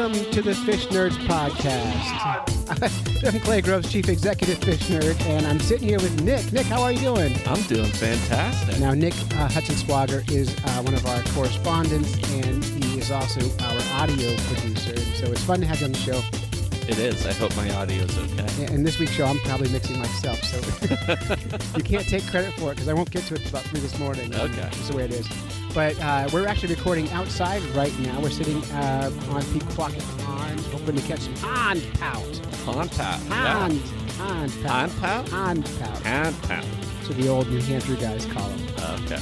Welcome to the Fish Nerds Podcast. I'm Clay Groves, Chief Executive Fish Nerd, and I'm sitting here with Nick. Nick, how are you doing? I'm doing fantastic. Now, Nick uh, Hudson is uh, one of our correspondents, and he is also our audio producer. And so it's fun to have you on the show. It is. I hope my audio's okay. And this week's show, I'm probably mixing myself, so you can't take credit for it because I won't get to it until about three this morning. Okay. That's the way it is. But uh, we're actually recording outside right now. We're sitting uh, on Pequawket Pond, hoping to catch some pond pout. Pond pout. Pond, pond pout. Pond pout? Pond pout. Pond pout. So the old New Hampshire guys call them. Okay.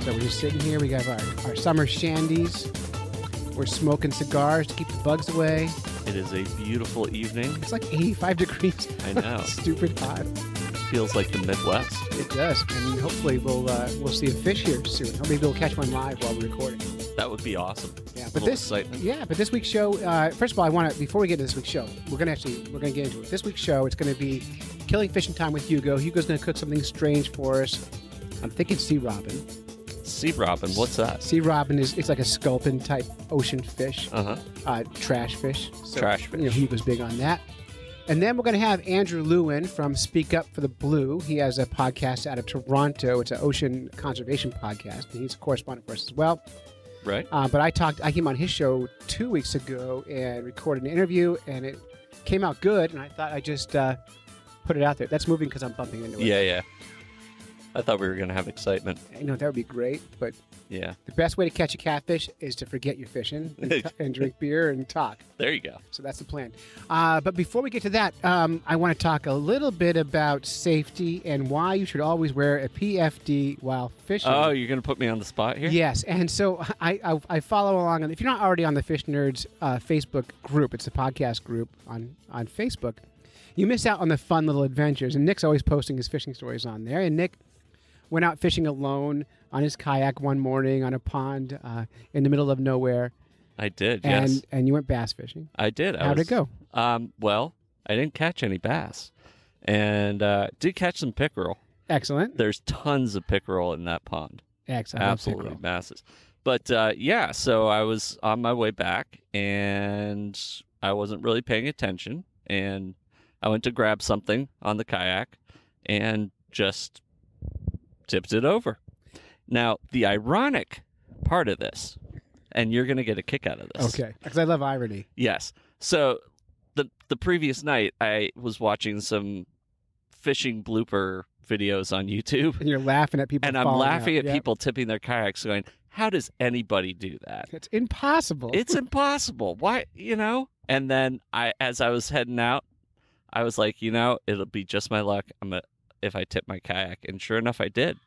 So we're just sitting here. We have our, our summer shandies. We're smoking cigars to keep the bugs away. It is a beautiful evening. It's like 85 degrees. I know. Stupid hot. Feels like the Midwest. It does, and hopefully we'll uh, we'll see a fish here soon. Maybe we'll catch one live while we're recording. That would be awesome. Yeah, but this excitement. yeah, but this week's show. Uh, first of all, I want to before we get to this week's show, we're gonna actually we're gonna get into it. This week's show, it's gonna be killing fishing time with Hugo. Hugo's gonna cook something strange for us. I'm thinking sea robin. Sea robin. What's that? Sea robin is it's like a sculpin type ocean fish, Uh huh. uh, trash fish. So, Trash You know, fish. Hugo's big on that. And then we're going to have Andrew Lewin from Speak Up for the Blue. He has a podcast out of Toronto. It's an ocean conservation podcast, and he's a correspondent for us as well. Right. Uh, but I talked, I came on his show two weeks ago and recorded an interview, and it came out good. And I thought I just uh, put it out there. That's moving because I'm bumping into it. Yeah, yeah. I thought we were gonna have excitement. You know that would be great, but Yeah. the best way to catch a catfish is to forget you're fishing and, t- and drink beer and talk. There you go. So that's the plan. Uh, but before we get to that, um, I want to talk a little bit about safety and why you should always wear a PFD while fishing. Oh, you're gonna put me on the spot here? Yes, and so I, I, I follow along. And if you're not already on the Fish Nerds uh, Facebook group, it's a podcast group on on Facebook. You miss out on the fun little adventures, and Nick's always posting his fishing stories on there. And Nick went out fishing alone on his kayak one morning on a pond uh, in the middle of nowhere, I did. and yes. and you went bass fishing. I did. I How'd was- it go? Um. Well, I didn't catch any bass, and uh, did catch some pickerel. Excellent, There's tons of pickerel in that pond. excellent, absolutely masses. But uh, yeah, so I was on my way back and I wasn't really paying attention. And I went to grab something on the kayak and just tipped it over. Now, the ironic part of this, and you're going to get a kick out of this. Okay, because I love irony. Yes. So the the previous night, I was watching some fishing blooper videos on YouTube And you're laughing at people, and I'm laughing out. at Yep. people tipping their kayaks, going, "How does anybody do that? It's impossible. It's impossible. Why, you know?" And then I, as I was heading out, I was like, you know, it'll be just my luck. I'm a, if I tip my kayak, and sure enough, I did,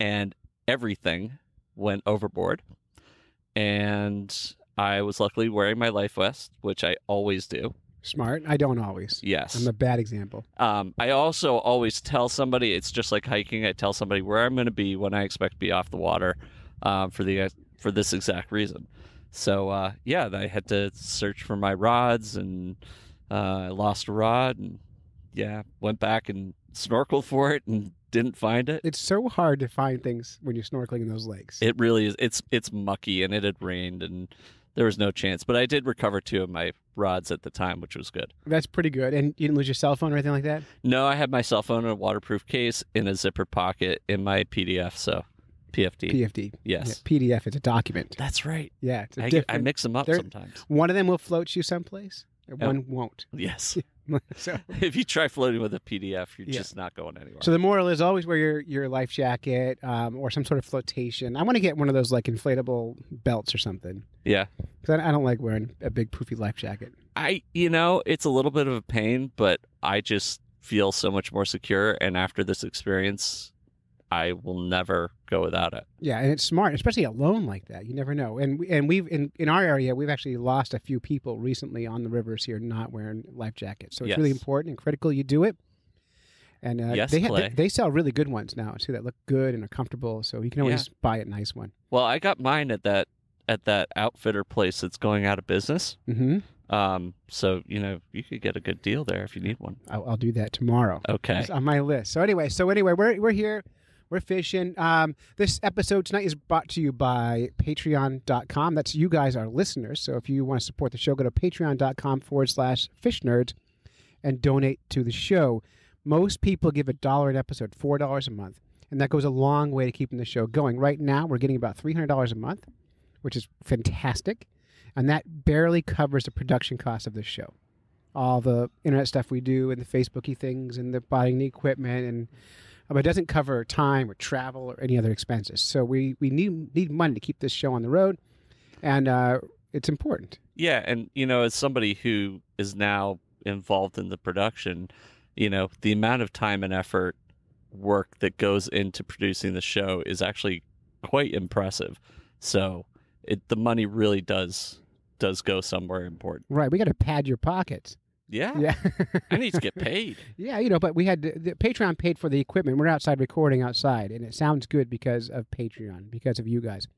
and everything went overboard, and I was luckily wearing my life vest, which I always do. smart. I don't always. Yes. I'm a bad example. Um, I also always tell somebody it's just like hiking. I tell somebody where I'm going to be when I expect to be off the water, um, for the for this exact reason. So uh, yeah, I had to search for my rods and uh, I lost a rod and yeah, went back and snorkeled for it and didn't find it. It's so hard to find things when you're snorkeling in those lakes. It really is. It's it's mucky and it had rained and there was no chance. But I did recover two of my rods at the time, which was good. That's pretty good. And you didn't lose your cell phone or anything like that? No, I had my cell phone in a waterproof case in a zipper pocket in my PDF. So PFD. PFD. yes. Yeah, PDF. It's a document. That's right. Yeah, it's a I. I mix them up they're- sometimes. one of them will float you someplace, and Oh. one won't. Yes. so, if you try floating with a PDF, you're Yeah. just not going anywhere. so the moral is always wear your, your life jacket um, or some sort of flotation. I want to get one of those like inflatable belts or something yeah. because I, I don't like wearing a big poofy life jacket. I, you know, it's a little bit of a pain, but I just feel so much more secure. And after this experience, I will never go without it. Yeah, and it's smart, especially alone like that. You never know. And and we've in, in our area, we've actually lost a few people recently on the rivers here not wearing life jackets. So it's really important and critical you do it. And uh, Yes, they, ha- they they sell really good ones now too that look good and are comfortable. So you can always buy a nice one. Well, I got mine at that at that outfitter place that's going out of business. hmm Um, so you know you could get a good deal there if you need one. I'll, I'll do that tomorrow. Okay. It's on my list. So anyway, so anyway, we're we're here. We're fishing. Um, this episode tonight is brought to you by Patreon.com. That's you guys, our listeners. So if you want to support the show, go to Patreon.com forward slash Fish Nerds and donate to the show. Most people give a dollar an episode, four dollars a month, and that goes a long way to keeping the show going. Right now, we're getting about three hundred dollars a month, which is fantastic, and that barely covers the production cost of the show all the internet stuff we do and the Facebooky things and the buying the equipment and but it doesn't cover time or travel or any other expenses. So we, we need need money to keep this show on the road, and uh, it's important. Yeah, and you know, as somebody who is now involved in the production, you know, the amount of time and effort work that goes into producing the show is actually quite impressive. So it the money really does does go somewhere important. Right, we got to pad your pockets. Yeah. Yeah. I need to get paid. yeah, you know, but we had the, the Patreon paid for the equipment. We're outside recording outside, and it sounds good because of Patreon, because of you guys.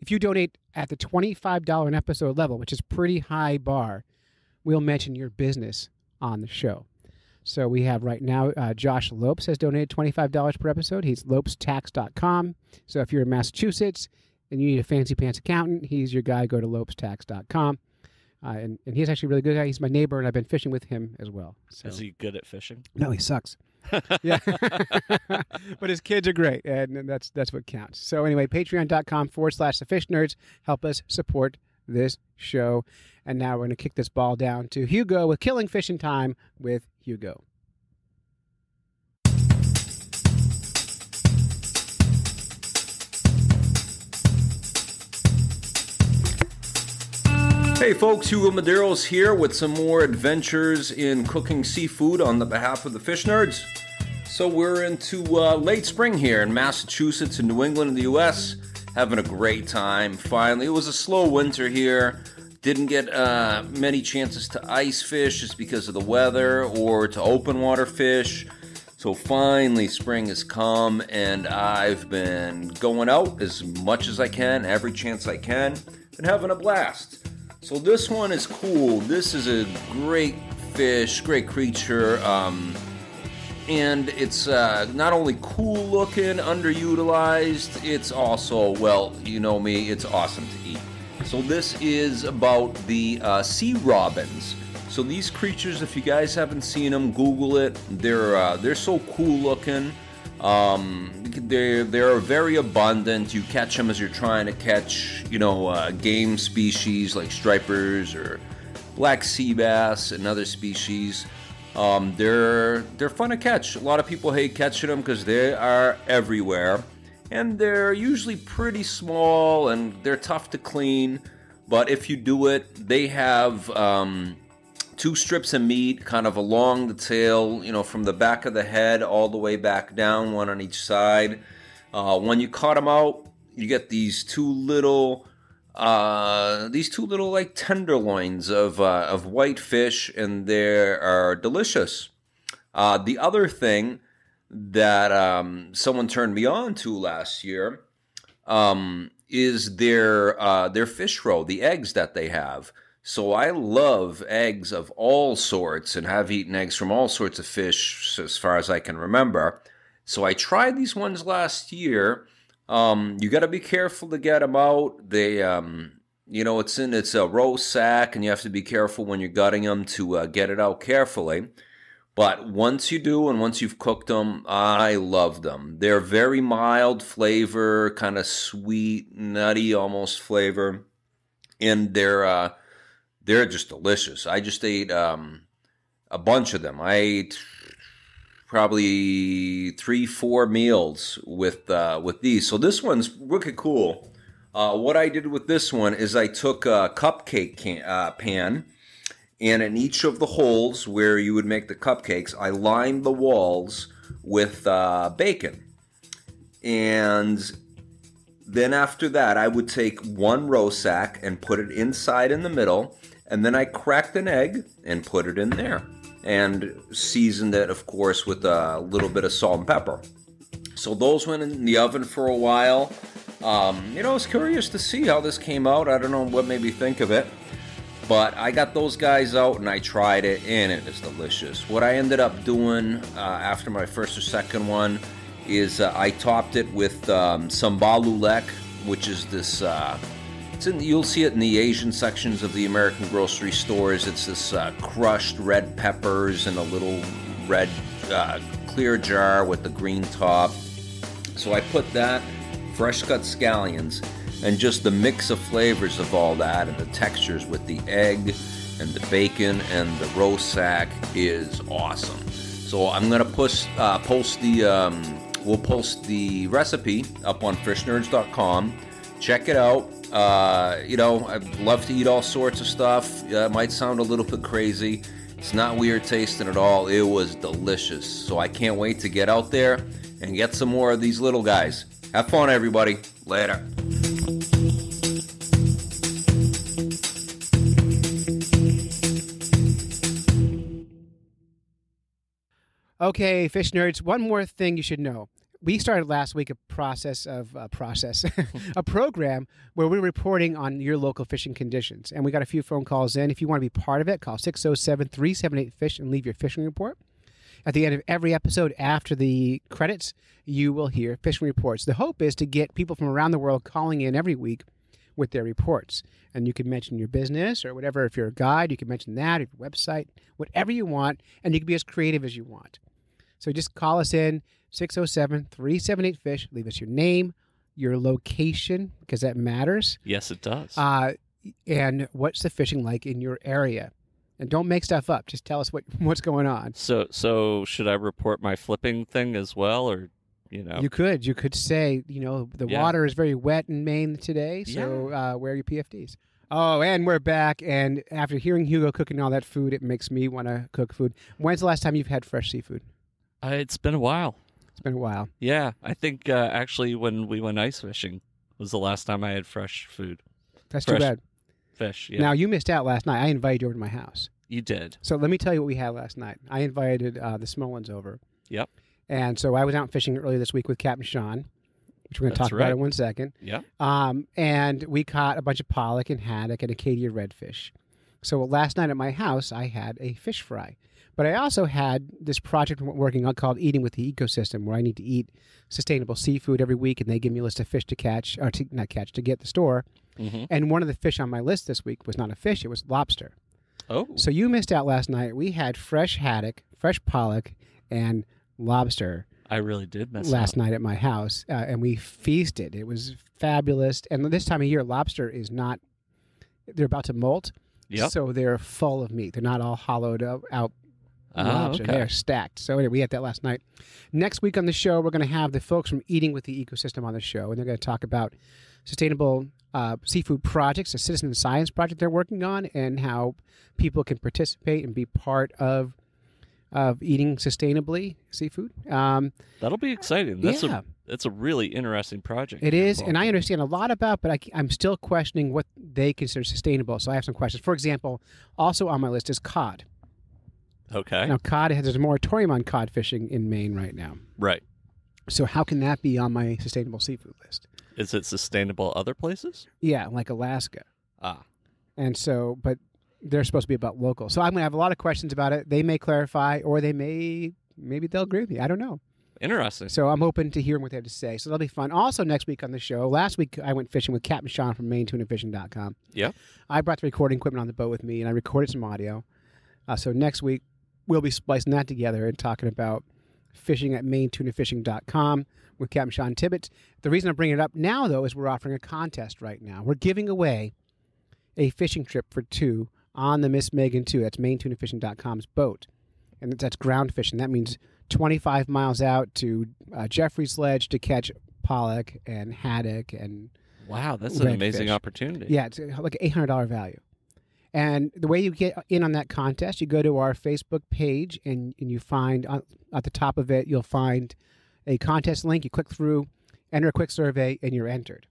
If you donate at the twenty-five dollar an episode level, which is pretty high bar, we'll mention your business on the show. So we have right now, uh, Josh Lopes has donated $25 per episode. He's lopestax.com. So if you're in Massachusetts and you need a fancy pants accountant, he's your guy. Go to lopestax.com. Uh, and, and he's actually a really good guy. He's my neighbor, and I've been fishing with him as well. So. Is he good at fishing? No, he sucks. yeah, but his kids are great, and, that's that's what counts. So anyway, Patreon.com forward slash The Fish Nerds help us support this show. And now we're going to kick this ball down to Hugo with Killing Fish in Time with Hugo. Hey folks, Hugo Madero's here with some more adventures in cooking seafood on the behalf of the fish nerds. So we're into uh, late spring here in Massachusetts and New England in the US. Having a great time. Finally, it was a slow winter here. Didn't get uh, many chances to ice fish just because of the weather or to open water fish. So finally, spring has come, and I've been going out as much as I can, every chance I can, and having a blast. So this one is cool. This is a great fish, great creature. Um, and it's uh, not only cool looking, underutilized, it's also, well, you know me, it's awesome to eat. So this is about the uh, sea robins. So these creatures, if you guys haven't seen them, Google it. They're uh, they're so cool looking. Um, they're they're very abundant. You catch them as you're trying to catch, you know, uh, game species like stripers or black sea bass and other species. Um, they're they're fun to catch. A lot of people hate catching them because they are everywhere, and they're usually pretty small and they're tough to clean. But if you do it, they have um, two strips of meat kind of along the tail, you know, from the back of the head all the way back down, one on each side. Uh, when you cut them out, you get these two little, uh, these two little like tenderloins of uh, of white fish, and they are delicious. Uh, the other thing that um, someone turned me on to last year um, is their uh, their fish roe, the eggs that they have. So I love eggs of all sorts and have eaten eggs from all sorts of fish as far as I can remember. So I tried these ones last year. Um, you got to be careful to get them out. They, um, you know, it's in it's a roe sack, and you have to be careful when you're gutting them to uh, get it out carefully. But once you do, and once you've cooked them, I love them. They're very mild flavor, kind of sweet, nutty almost flavor, and they're uh, they're just delicious. I just ate um, a bunch of them. I ate probably three, four meals with uh, with these. So this one's wicked cool. Uh, what I did with this one is I took a cupcake can, uh, pan, and in each of the holes where you would make the cupcakes, I lined the walls with uh, bacon. And then after that, I would take one roe sack and put it inside in the middle, and then I cracked an egg and put it in there and seasoned it, of course, with a little bit of salt and pepper. So those went in the oven for a while. Um, you know, I was curious to see how this came out. I don't know what made me think of it. But I got those guys out and I tried it, and it is delicious. What I ended up doing uh, after my first or second one is uh, I topped it with um, sambal oelek, which is this. Uh, it's in, you'll see it in the Asian sections of the American grocery stores. It's this uh, crushed red peppers in a little red uh, clear jar with the green top. So I put that, fresh cut scallions, and just the mix of flavors of all that and the textures with the egg and the bacon and the roe sack is awesome. So I'm gonna post uh, post the um, we'll post the recipe up on fishnerds.com. Check it out. Uh, you know, I love to eat all sorts of stuff. Uh, it might sound a little bit crazy. It's not weird tasting at all. It was delicious. So I can't wait to get out there and get some more of these little guys. Have fun, everybody. Later. Okay, fish nerds. One more thing you should know. We started last week a process of uh, process, a program where we're reporting on your local fishing conditions, and we got a few phone calls in. If you want to be part of it, call 607-378-FISH and leave your fishing report. At the end of every episode, after the credits, you will hear fishing reports. The hope is to get people from around the world calling in every week with their reports. And you can mention your business or whatever. If you're a guide, you can mention that, your website, whatever you want, and you can be as creative as you want. So just call us in 607 378 Fish. Leave us your name, your location, because that matters, Yes, it does. uh, and what's the fishing like in your area. And don't make stuff up. Just tell us what, what's going on. so, so should I report my flipping thing as well, or you know? You could. You could say, you know, the Yeah. water is very wet in Maine today, so uh, wear your PFDs. Oh, and we're back. And after hearing Hugo cooking all that food, it makes me want to cook food. When's the last time you've had fresh seafood? Uh, it's been a while. It's been a while. Yeah, I think uh, actually when we went ice fishing was the last time I had fresh food, That's Fresh. too bad. fish. Yeah, Now, you missed out last night. I invited you over to my house. you did. So let me tell you what we had last night. I invited uh, the Smollins over. Yep. And so I was out fishing earlier this week with Captain Shawn, which we're going to talk about in one second. Yeah. Um, and we caught a bunch of pollock and haddock and Acadia redfish. So last night at my house, I had a fish fry. But I also had this project I'm working on called Eating with the Ecosystem, where I need to eat sustainable seafood every week, and they give me a list of fish to catch, or to, not catch, to get the store. hmm And one of the fish on my list this week was not a fish; it was lobster. Oh, So you missed out last night. We had fresh haddock, fresh pollock, and lobster I really did miss last out. night at my house, uh, and we feasted. It was fabulous. And this time of year, lobster is not. They're about to molt, Yep. so they're full of meat. They're not all hollowed out Ah, lobster. okay. They're stacked. So anyway, we had that last night. Next week on the show, we're going to have the folks from Eating with the Ecosystem on the show, and they're going to talk about sustainable uh, seafood projects, a citizen science project they're working on, and how people can participate and be part of of eating sustainably seafood. Um, That'll be exciting. That's yeah. a that's a really interesting project. It is, and I understand a lot about, but I, am still questioning what they consider sustainable. So I have some questions. For example, also on my list is cod. Okay. Now, cod has there's a moratorium on cod fishing in Maine right now. Right. So how can that be on my sustainable seafood list? Is it sustainable other places? Yeah, like Alaska. Ah. And so, but they're supposed to be about local. So I'm going to have a lot of questions about it. They may clarify, or they may, maybe they'll agree with me. I don't know. Interesting. So I'm open to hearing what they have to say. So that'll be fun. Also, next week on the show, last week I went fishing with Captain Shawn from MaineTunaFishing.com. Yeah. I brought the recording equipment on the boat with me, and I recorded some audio. Uh, so next week we'll be splicing that together and talking about fishing at MaineTunaFishing.com with Captain Shawn Tibbetts. The reason I'm bringing it up now, though, is we're offering a contest right now. We're giving away a fishing trip for two on the Miss Megan 2. That's MaineTunaFishing.com's boat. And that's ground fishing. That means 25 miles out to uh, Jeffrey's Ledge to catch pollock and haddock and Wow, that's an Redfish. amazing opportunity. yeah, it's like eight hundred dollar value. And the way you get in on that contest, you go to our Facebook page and, and you find on, at the top of it, you'll find a contest link. You click through, enter a quick survey, and you're entered.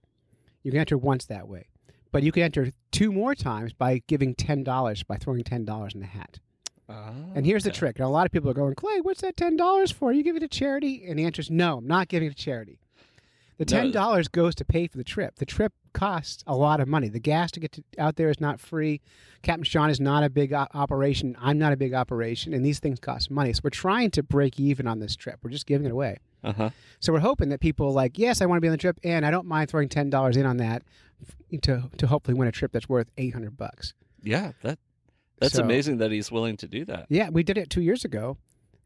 You can enter once that way, but you can enter two more times by giving ten dollars by throwing ten dollars in the hat. Ah, And here's the trick. Now, a lot of people are going, Clay, what's that ten dollars for? You give it to charity? And the answer is no. I'm not giving it to charity. The ten dollars goes to pay for the trip. The trip costs a lot of money. The gas to get to, out there is not free. Captain Shawn is not a big o- operation. I'm not a big operation, and these things cost money. So we're trying to break even on this trip. We're just giving it away. Uh huh. So we're hoping that people are like, yes, I want to be on the trip, and I don't mind throwing ten dollars in on that to to hopefully win a trip that's worth eight hundred bucks. Yeah, that that's So- amazing that he's willing to do that. Yeah, we did it two years ago.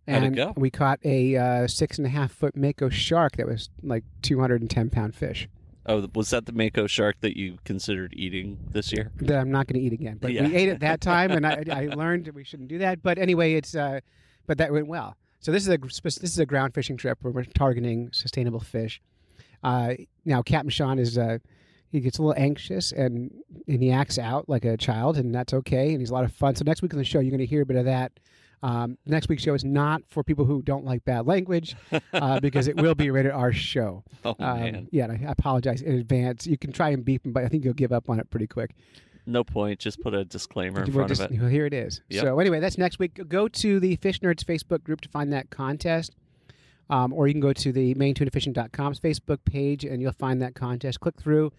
And go? we caught a uh, six and a half foot mako shark that was like 210 pound fish Oh, was that the mako shark that you considered eating this year? that I'm not going to eat again. But Yeah. we ate it that time, and I, I learned we shouldn't do that. But anyway, it's uh, but that went well. So this is a this is a ground fishing trip where we're targeting sustainable fish. Uh, now Captain Shawn is uh, he gets a little anxious and and he acts out like a child, and that's okay. And he's a lot of fun. So next week on the show, you're going to hear a bit of that. Um, next week's show is not for people who don't like bad language uh, because it will be a rated R show. Oh Um, man, yeah, I apologize in advance. You can try and beep him, but I think you'll give up on it pretty quick. no point. Just put a disclaimer in front just- of it. well, here it is. Yep. So anyway, that's next week. Go to the Fish Nerds Facebook group to find that contest. Um, or you can go to the mainetunafishing.com's Facebook page and you'll find that contest. Click through.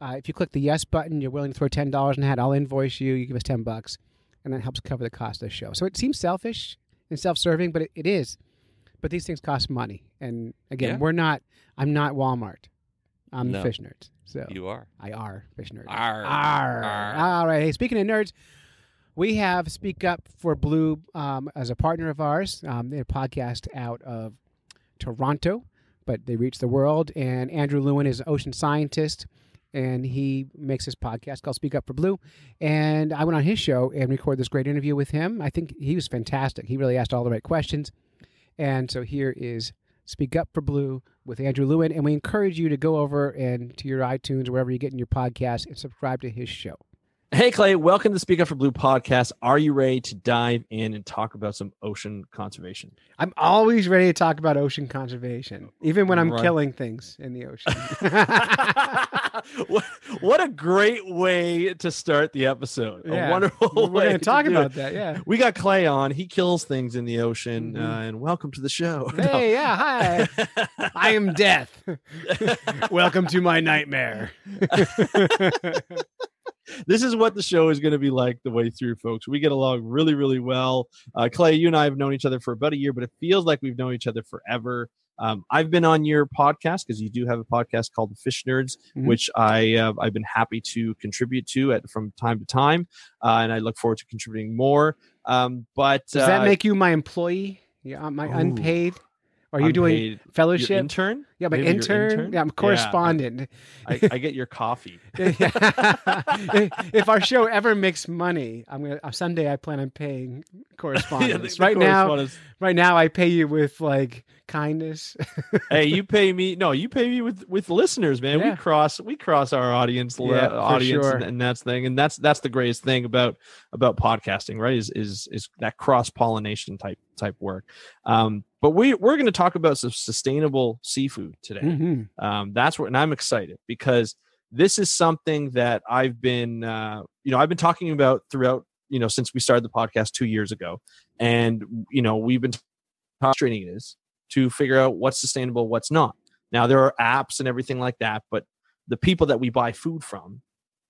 Uh, if you click the yes button, you're willing to throw ten dollars in the hat. I'll invoice you. You give us ten bucks, and that helps cover the cost of the show. So it seems selfish and self-serving, but it, it is. But these things cost money, and again, Yeah. we're not. I'm not Walmart. I'm No. the Fish Nerds. So You are. I are Fish Nerds. Arr. Arr. Arr. All right. Hey, speaking of nerds, we have Speak Up for Blue um, as a partner of ours. Um, they're a podcast out of Toronto, but they reach the world. And Andrew Lewin is an ocean scientist, and he makes this podcast called Speak Up for Blue. And I went on his show and recorded this great interview with him. I think he was fantastic. He really asked all the right questions. And so here is Speak Up for Blue with Andrew Lewin. And we encourage you to go over and to your iTunes wherever you're getting your podcast and subscribe to his show. Hey, Clay, welcome to Speak Up for Blue podcast. Are you ready to dive in and talk about some ocean conservation? I'm always ready to talk about ocean conservation, even when I'm Right. killing things in the ocean. what, what a great way to start the episode. Yeah. A wonderful We're way going to talk about it. that. Yeah. We got Clay on. He kills things in the ocean. Mhm. Uh, and welcome to the show. Hey, yeah, hi. I am death. Welcome to my nightmare. This is what the show is going to be like the way through, folks. We get along really, really well. Uh, Clay, you and I have known each other for about a year, but it feels like we've known each other forever. Um, I've been on your podcast because you do have a podcast called The Fish Nerds, Mhm. which I uh, I've been happy to contribute to at from time to time, uh, and I look forward to contributing more. Um, but Does that uh, make you my employee? Yeah, my Ooh. unpaid? Are you doing unpaid- your fellowship? intern? Yeah, my intern. intern? Yeah, I'm Yeah, I- correspondent. I, get your coffee. if our show ever makes money, I'm gonna uh, someday. I plan on paying Yeah, correspondence. the- the right now, right now, I pay you with like kindness. hey, you pay me. No, you pay me with with listeners, man. Yeah. We cross we cross our audience Yeah, audience sure. and, and that's thing, and that's that's the greatest thing about about podcasting, right? Is is is that cross pollination type type work. Um, but we we're going to talk about some sustainable seafood today. Mhm. Um, that's what, and I'm excited because this is something that I've been, uh, you know, I've been talking about throughout, you know, since we started the podcast two years ago, and you know, we've been frustrating it is to figure out what's sustainable, what's not. Now there are apps and everything like that, but the people that we buy food from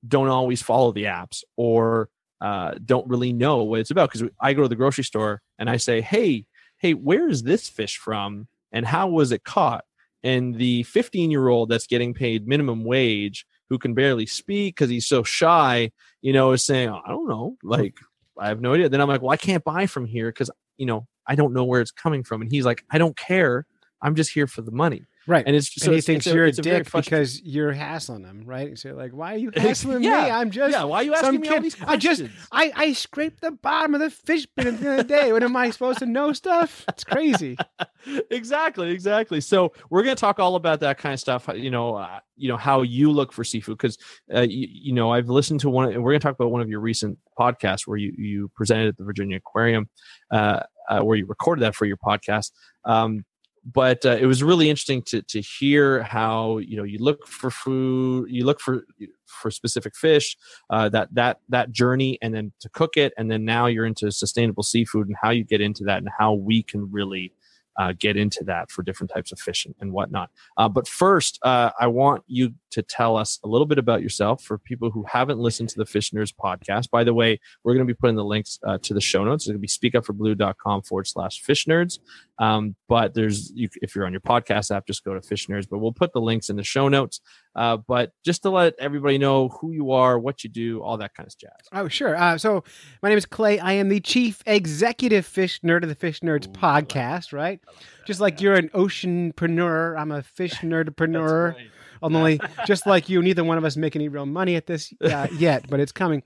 don't always follow the apps or uh, don't really know what it's about. Because I go to the grocery store and I say, "Hey, hey, where is this fish from, and how was it caught?" And the 15 year old that's getting paid minimum wage, who can barely speak because he's so shy, you know, is saying, "I don't know, like I have no idea." Then I'm like, "Well, I can't buy from here because you know I don't know where it's coming from," and he's like, "I don't care." I'm just here for the money, Right. and it's and so he it's, thinks it's you're a very dick because you're hassling him, right? So like, why are you hassling me? I'm just yeah. Why are you asking me all these I just- I, I scraped the bottom of the fish bin at the end of the day. What am I supposed to know stuff? It's crazy. exactly exactly so we're going to talk all about that kind of stuff you know uh, you know how you look for seafood because uh, you, you know i've listened to one and we're going to talk about one of your recent podcasts where you you presented at the virginia aquarium uh, uh, where you recorded that for your podcast um, but uh, it was really interesting to to hear how you know you look for food you look for for specific fish uh, that that that journey and then to cook it and then now you're into sustainable seafood and how you get into that and how we can really uh, get into that for different types of fish and, and whatnot. Uh, but first, uh, I want you to tell us a little bit about yourself for people who haven't listened to the Fish Nerds podcast. By the way, we're going to be putting the links uh, to the show notes. It's going to be speakupforblue.com forward slash fish nerds. Um, but there's, you, if you're on your podcast app, just go to fish nerds, but we'll put the links in the show notes. Uh, but just to let everybody know who you are, what you do, all that kind of jazz. Oh, sure. Uh, so my name is Clay. I am the chief executive fish nerd of the Fish Nerds Ooh, podcast, right? Just like you're an oceanpreneur, I'm a fish nerdpreneur. Right. Only, just like you, neither one of us make any real money at this uh, yet, but it's coming.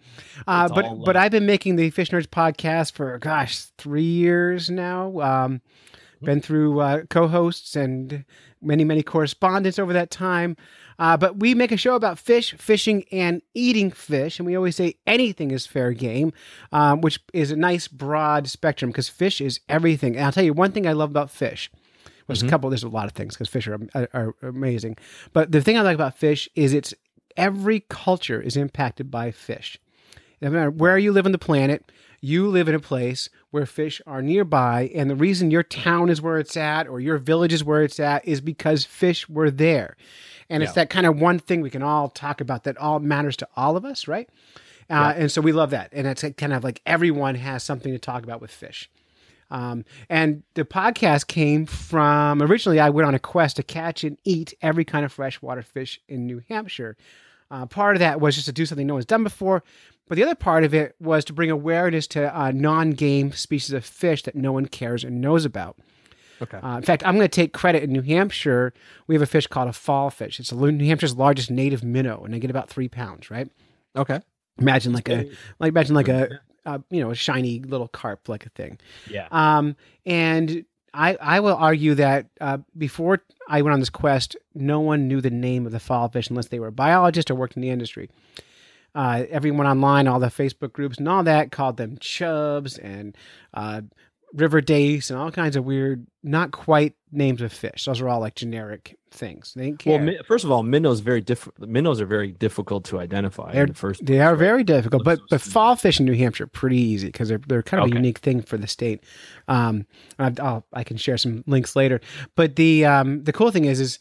Uh, It's but but. I've been making the Fish Nerds podcast for gosh three years now. Um, been through uh, co-hosts and many many correspondents over that time. Uh, but we make a show about fish, fishing, and eating fish, and we always say anything is fair game, um, which is a nice broad spectrum because fish is everything. And I'll tell you one thing I love about fish. Well, there's a Mhm. couple. There's a lot of things because fish are, are are amazing. But the thing I like about fish is it's every culture is impacted by fish. No matter where you live on the planet, you live in a place where fish are nearby, and the reason your town is where it's at or your village is where it's at is because fish were there. And it's that kind of one thing we can all talk about that all matters to all of us, right? Uh, And so we love that. And it's kind of like everyone has something to talk about with fish. Um, and the podcast came from originally, I went on a quest to catch and eat every kind of freshwater fish in New Hampshire. Uh, part of that was just to do something no one's done before, but the other part of it was to bring awareness to uh, non-game species of fish that no one cares and knows about. Okay. Uh, in fact, I'm going to take credit. In New Hampshire, we have a fish called a fall fish. It's a, New Hampshire's largest native minnow, and they get about three pounds. Right? Okay. Imagine like a like imagine like a, a you know a shiny little carp like a thing. Yeah. Um, and I, I will argue that uh, before I went on this quest, no one knew the name of the fall fish unless they were a biologist or worked in the industry. Uh, everyone online, all the Facebook groups and all that called them chubs and uh, river dace and all kinds of weird, not quite names of fish. Those are all like generic things. They didn't Well, mi- first of all, minnows very difficult. Minnows are very difficult to identify They're- in the first. They are very difficult, but so but fall fish in New Hampshire are pretty easy because they're they're kind of a unique thing for the state. Um, I, I'll, I can share some links later. But the um, the cool thing is is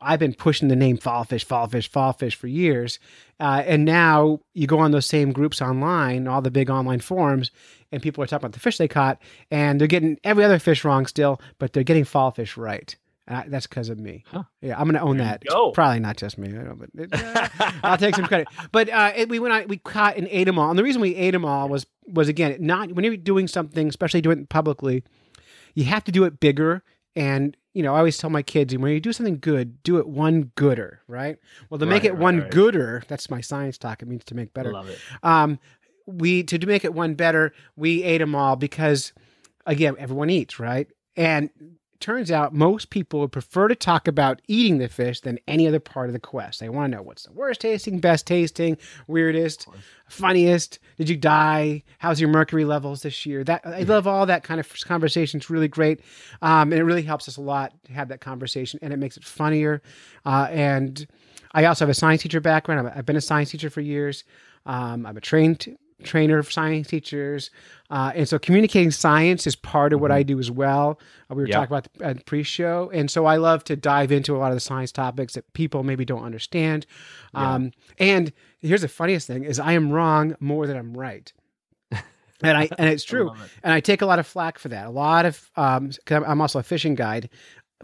I've been pushing the name fall fish, fall fish, fall fish for years, uh, and now you go on those same groups online, all the big online forums, and people are talking about the fish they caught, and they're getting every other fish wrong still, but they're getting fall fish right. Uh, that's because of me. Huh. Yeah, I'm going to own There that. Go. probably not just me, I know, but it, uh, I'll take some credit. But uh, it, we went on, we caught and ate them all, and the reason we ate them all was was again not when you're doing something, especially doing it publicly, you have to do it bigger. And you know, I always tell my kids, when you do something good, do it one gooder, right? Well, to make it right, one right. gooder, that's my science talk. It means to make better Love it. um, we to make it one better, we ate them all because, again, everyone eats, right? And turns out most people would prefer to talk about eating the fish than any other part of the quest. They want to know what's the worst tasting, best tasting, weirdest, funniest. Did you die? How's your mercury levels this year? That I love all that kind of conversation. It's really great, um, and it really helps us a lot to have that conversation, and it makes it funnier. Uh, and I also have a science teacher background. I've- I've been a science teacher for years. Um, I'm a trained trainer of science teachers, uh, and so communicating science is part of what I do as well. Uh, we were Yeah. talking about the, uh, pre-show, and so I love to dive into a lot of the science topics that people maybe don't understand. Yeah. Um, and here's the funniest thing: is I am wrong more than I'm right. And I and it's true, love it. and I take a lot of flack for that. A lot of um, cause I'm also a fishing guide.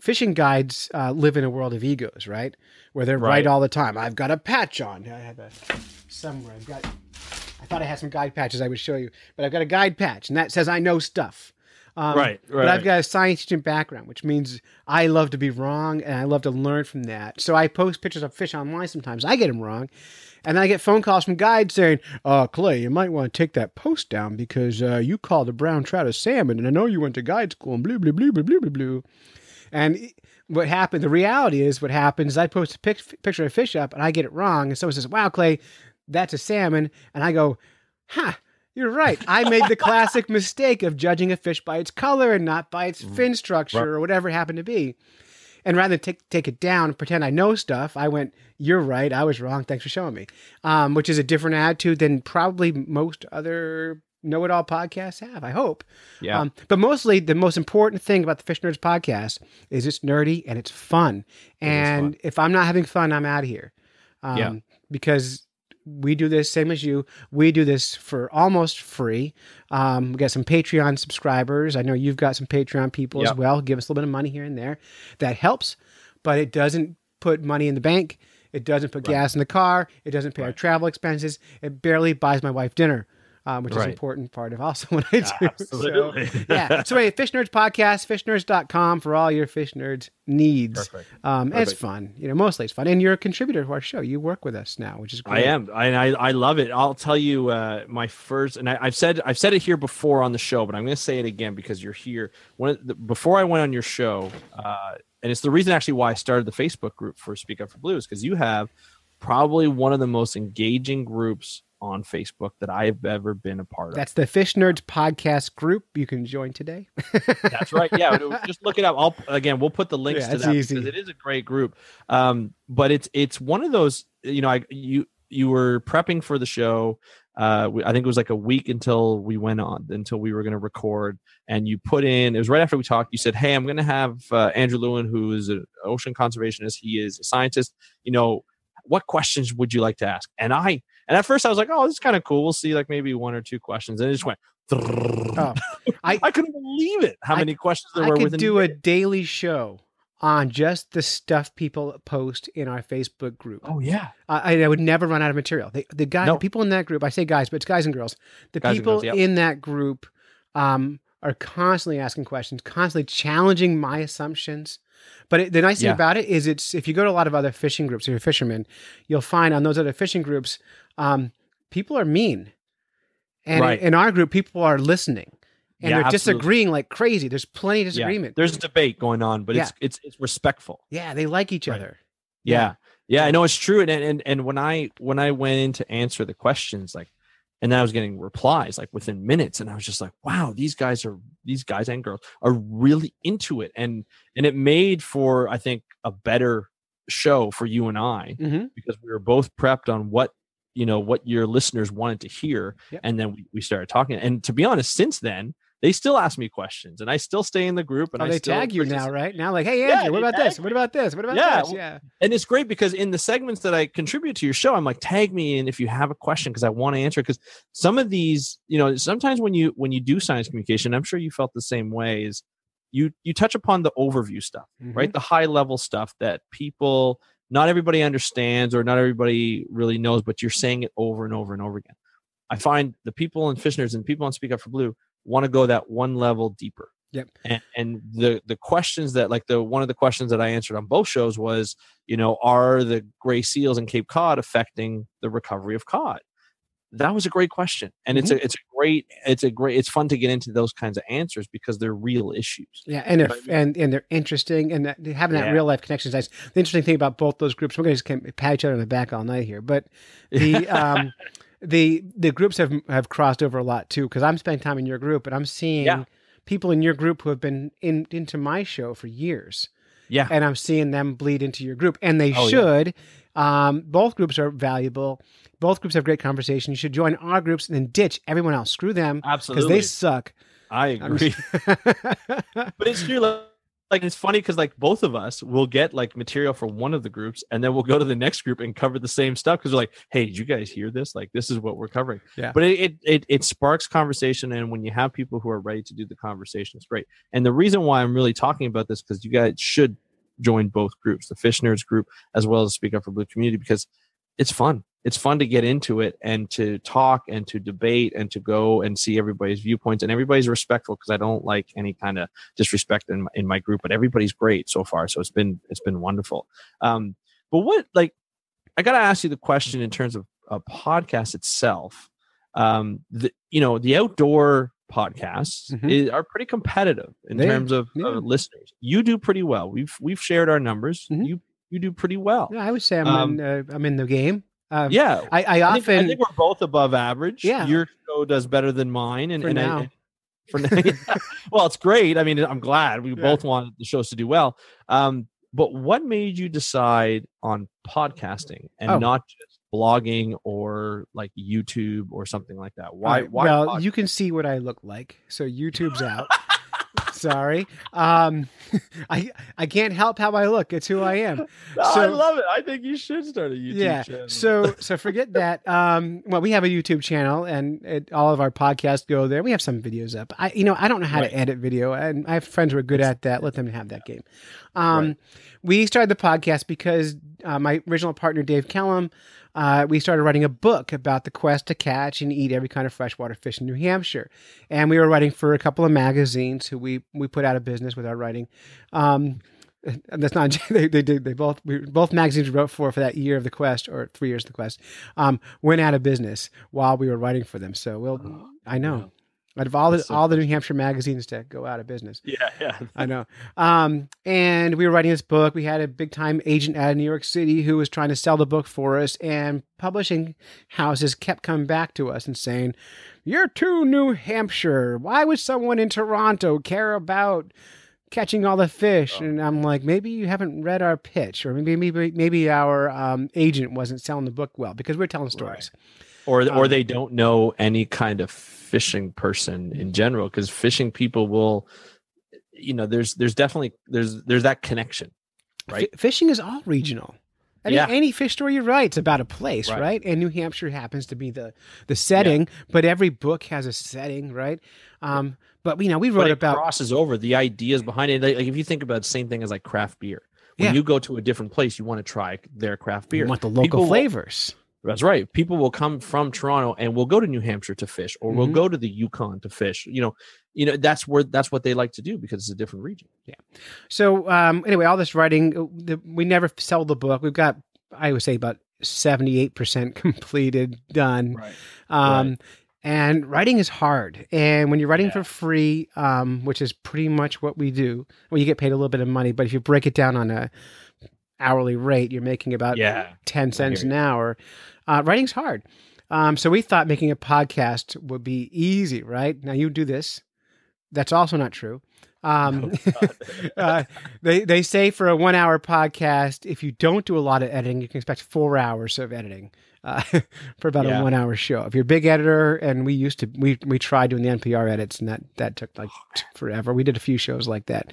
Fishing guides uh, live in a world of egos, right? Where they're right. Right. all the time. I've got a patch on. I have a somewhere. I've got. I thought I had some guide patches I would show you, but I've got a guide patch, and that says I know stuff. Um, Right, But I've got a science teaching background, which means I love to be wrong and I love to learn from that. So I post pictures of fish online sometimes. I get them wrong. And then I get phone calls from guides saying, uh, Clay, you might want to take that post down because uh, you called a brown trout a salmon, and I know you went to guide school and blue, blue, blue, blue, blue, blue, blue. And what happened, the reality is what happens is I post a pic- picture of a fish up and I get it wrong. And someone says, wow, Clay, that's a salmon. And I go, huh, you're right. I made the classic mistake of judging a fish by its color and not by its fin structure Right. or whatever it happened to be. And rather than take take it down and pretend I know stuff, I went, "You're right. I was wrong. Thanks for showing me." Um, which is a different attitude than probably most other know it all podcasts have. I hope. Yeah. Um, but mostly, the most important thing about the Fish Nerds podcast is it's nerdy and it's fun. And if I'm not having fun, I'm out of here. Um, Yeah. Because we do this same as you. We do this for almost free. Um, we got some Patreon subscribers. I know you've got some Patreon people as well. Give us a little bit of money here and there. That helps, but it doesn't put money in the bank. It doesn't put Right. gas in the car. It doesn't pay our travel expenses. It barely buys my wife dinner, um, which is an important part of also what I do. So, Absolutely. yeah. So anyway, Fish Nerds Podcast, fishnerds.com for all your Fish Nerds needs. Perfect. Um, it's fun. You know, mostly it's fun. And you're a contributor to our show. You work with us now, which is great. I am, I, I I love it. I'll tell you, uh, my first, and I, I've said I've said it here before on the show, but I'm going to say it again because you're here. When the, before I went on your show, uh, and it's the reason actually why I started the Facebook group for Speak Up for Blues because you have probably one of the most engaging groups on Facebook that I've ever been a part of. That's the Fish Nerds Podcast group. You can join today. That's right. Yeah, just look it up. I'll again, we'll put the links Yeah, to that easy. because it is a great group. Um, but it's it's one of those. You know, I you you were prepping for the show. Uh, we, I think it was like a week until we went on until we were going to record, and you put in. It was right after we talked. You said, "Hey, I'm going to have uh, Andrew Lewin, who is an ocean conservationist. He is a scientist. You know, what questions would you like to ask?" And I and at first I was like, "Oh, this is kind of cool. We'll see like maybe one or two questions," and it just went. Oh, I- I couldn't believe it. How I- many questions there I were could do a minute. daily show on just the stuff people post in our Facebook group. Oh yeah, I, I would never run out of material. The, the guy, No. people in that group, I say guys, but it's guys and girls. The Guys people girls, yep. in that group um, are constantly asking questions, constantly challenging my assumptions. But it, the nice thing Yeah. about it is, it's if you go to a lot of other fishing groups, if you're a fisherman, you'll find on those other fishing groups, um, people are mean, and Right. in, in our group, people are listening. And Yeah, they're absolutely. disagreeing like crazy. There's plenty of Yeah. disagreement. There's a debate going on, but it's it's it's respectful. yeah, they like each Right. other. Yeah. Yeah, I know it's true. And and and when I when I went in to answer the questions, like and then I was getting replies like within minutes, and I was just like, wow, these guys are these guys and girls are really into it. And and it made for, I think, a better show for you and I Mm-hmm. because we were both prepped on what you know what your listeners wanted to hear Yep. and then we, we started talking and to be honest since then they still ask me questions and i still stay in the group and Oh, I they still tag you now, right? Now, like, hey, Yeah, Andrew, what about this? tag What about this? What about Yeah, this? Yeah. and it's great because in the segments that I contribute to your show, I'm like, tag me in if you have a question because I want to answer. Because some of these, you know, sometimes when you when you do science communication, I'm sure you felt the same way. Is you you touch upon the overview stuff, Mm-hmm. right? The high level stuff that people, not everybody understands or not everybody really knows, but you're saying it over and over and over again. I find the people in Fish Nerds and people on Speak Up for Blue want to go that one level deeper. Yep. And, and the the questions that like the one of the questions that I answered on both shows was, you know, are the gray seals in Cape Cod affecting the recovery of cod? That was a great question, and it's Mm-hmm. a it's a great it's a great it's fun to get into those kinds of answers because they're real issues. Yeah, and they're I mean- and, and they're interesting, and that, having that Yeah. real life connection is nice. The interesting thing about both those groups, we're going to just kind of pat each other on the back all night here, but the um, the the groups have have crossed over a lot too. Because I'm spending time in your group, and I'm seeing Yeah. people in your group who have been in into my show for years, Yeah, and I'm seeing them bleed into your group, and they Oh, yeah. should. Um, both groups are valuable. Both groups have great conversation. You should join our groups and then ditch everyone else. Screw them Absolutely. because they suck. I agree. but it's true like, like it's funny because like both of us will get like material for one of the groups and then we'll go to the next group and cover the same stuff because we're like hey did you guys hear this like this is what we're covering Yeah. but it, it it it sparks conversation and when you have people who are ready to do the conversation it's great and the reason why i'm really talking about this because you guys should join both groups the fish nerds group as well as speak up for blue community because it's fun it's fun to get into it and to talk and to debate and to go and see everybody's viewpoints and everybody's respectful because I don't like any kind of disrespect in my, in my group, but everybody's great so far. So it's been it's been wonderful. Um, but what like I got to ask you the question in terms of a podcast itself. Um, the you know the outdoor podcasts Mhm. is, are pretty competitive in They- terms of, yeah. of listeners. You do pretty well. We've we've shared our numbers. Mhm. You you do pretty well. Yeah, I would say I'm Um, in. Uh, I'm in the game. Um, Yeah, I, I I think, often. I think we're both above average. Yeah. Your show does better than mine. And, For and now. I, for now. well, it's great. I mean, I'm glad we Yeah. both wanted the shows to do well. Um, but what made you decide on podcasting and Oh. not just blogging or like YouTube or something like that? Why? Right, why? Well, you can see what I look like. So YouTube's out. Sorry. Um, I I can't help how I look. It's who I am. No, I love it. I think you should start a YouTube yeah. channel. So so forget that. Um, well, we have a YouTube channel, and it, all of our podcasts go there. We have some videos up. I you know I don't know how Right. to edit video, and I have friends who are good at that. Let them have that game. Um, Right. we started the podcast because uh, my original partner Dave Kellum. Uh, we started writing a book about the quest to catch and eat every kind of freshwater fish in New Hampshire, and we were writing for a couple of magazines who we we put out of business with our writing. Um, and that's not they, they did they both we, both magazines we wrote for for that year of the quest or three years of the quest um, went out of business while we were writing for them. So we'll I know out of all the so all the New Hampshire magazines to go out of business. yeah, yeah. I know. Um, and we were writing this book. We had a big time agent out of New York City who was trying to sell the book for us, and publishing houses kept coming back to us and saying, You're too New Hampshire. Why would someone in Toronto care about catching all the fish? And I'm like, maybe you haven't read our pitch, or maybe maybe maybe our um, agent wasn't selling the book well because we're telling stories. Or or Um, they don't know any kind of fishing person in general because fishing people will, you know, there's there's definitely there's there's that connection. Right. Fishing is all regional. Any, Yeah. any fish story you write, it's about a place, Right. right? And New Hampshire happens to be the the setting, but every book has a setting, right? Um, but you know, we wrote about crosses over the ideas behind it. Like, like if you think about the same thing as like craft beer. When Yeah. you go to a different place, you want to try their craft beer. you want the local People flavors. That's right. People will come from Toronto and will go to New Hampshire to fish, or will Mhm. go to the Yukon to fish. You know, you know that's where that's what they like to do because it's a different region. Yeah. So um, anyway, all this writing, uh, the, we never sell the book. We've got, I would say, about seventy eight percent completed, done. Right. Um, And writing is hard. And when you're writing Yeah. for free, um, which is pretty much what we do, well, you get paid a little bit of money, but if you break it down on a hourly rate, you're making about Yeah. 10 cents an hour. Uh, writing's hard. Um, so we thought making a podcast would be easy, right? Now you do this. That's also not true. Um, uh, they they say for a one hour podcast, if you don't do a lot of editing, you can expect four hours of editing uh, for about Yeah. a one hour show. If you're a big editor, and we used to we we tried doing the NPR edits, and that that took like t- forever. We did a few shows like that.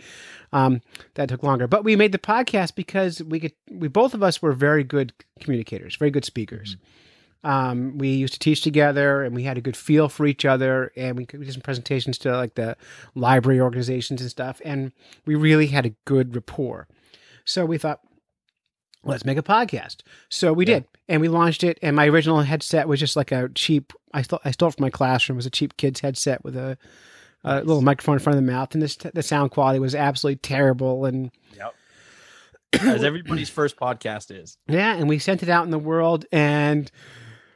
Um, that took longer, but we made the podcast because we could. We both of us were very good communicators, very good speakers. Um, we used to teach together, and we had a good feel for each other, and we, could- we did some presentations to like the library organizations and stuff, and we really had a good rapport. So we thought, let's make a podcast. So we Yeah. did, and we launched it. And my original headset was just like a cheap. I stole I stole it from my classroom. It was a cheap kid's headset with a, a Nice. little microphone in front of the mouth, and this the sound quality was absolutely terrible. And As everybody's first podcast is. yeah, and we sent it out in the world, and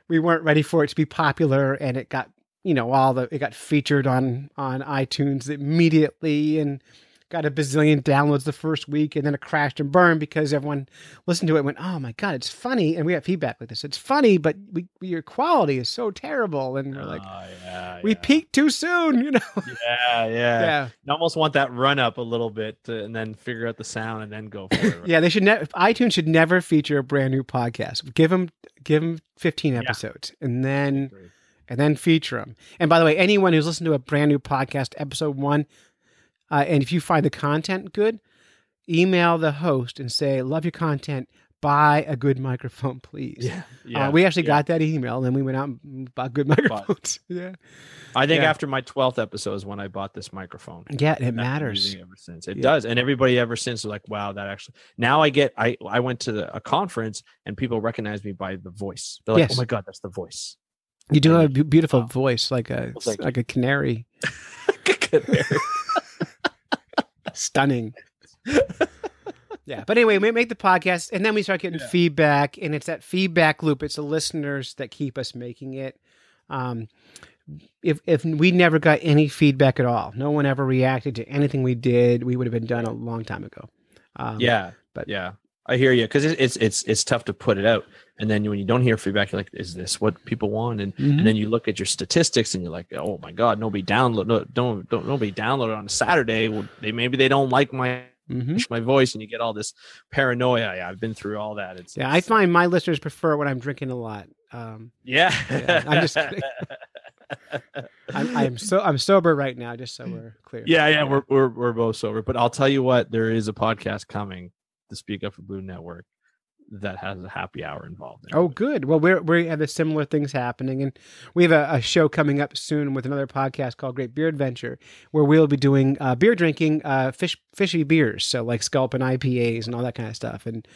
we weren't ready for it to be popular, and it got you know all the it got featured on on iTunes immediately, and got a bazillion downloads the first week, and then it crashed and burned because everyone listened to it and went, "Oh my god, it's funny!" And we got feedback like this: "It's funny, but we, your quality is so terrible," and we're like, Oh, yeah, "We yeah. peaked too soon," you know? Yeah, yeah, yeah, You almost want that run up a little bit to, and then figure out the sound and then go for it. right? yeah. They should never. iTunes should never feature a brand new podcast. Give them, give them fifteen Yeah. episodes, and then. and then feature them. And by the way, anyone who's listened to a brand new podcast, episode one, uh, and if you find the content good, email the host and say, "Love your content. Buy a good microphone, please." Yeah, Uh, yeah. we actually yeah. got that email, and then we went out and bought good microphones. yeah, I think yeah. after my twelfth episode is when I bought this microphone. yeah, it matters. it ever since. It does, and everybody ever since is like, "Wow, that actually." Now I get. I I went to the, a conference and people recognize me by the voice. They're like, Yes. "Oh my god, that's the voice." You do have a beautiful voice, like a Well, like a canary. Stunning. yeah. But anyway, we make the podcast and then we start getting Yeah. feedback and it's that feedback loop. It's the listeners that keep us making it. Um, if if we never got any feedback at all, no one ever reacted to anything we did, we would have been done a long time ago. Um, yeah, but- but yeah, I hear you because it's it's it's tough to put it out, and then when you don't hear feedback, you're like, "Is this what people want?" And, Mhm. and then you look at your statistics, and you're like, "Oh my god, nobody download, no, don't don't nobody download on a Saturday. Well, they maybe they don't like my hmm my voice and you get all this paranoia. Yeah, I've been through all that. It's Yeah, I find my listeners prefer when I'm drinking a lot. Um, Yeah, Yeah, I'm just. I'm, I'm so I'm sober right now, just so we're clear. yeah, yeah, we're, we're we're both sober. But I'll tell you what, there is a podcast coming, the Speak Up for Blue Network, that has a happy hour involved. In Oh, it. good. Well, we're we have the similar things happening, and we have a, a show coming up soon with another podcast called Great Beer Adventure, where we'll be doing uh, beer drinking, uh, fish fishy beers, so like Sculpin IPAs and all that kind of stuff, and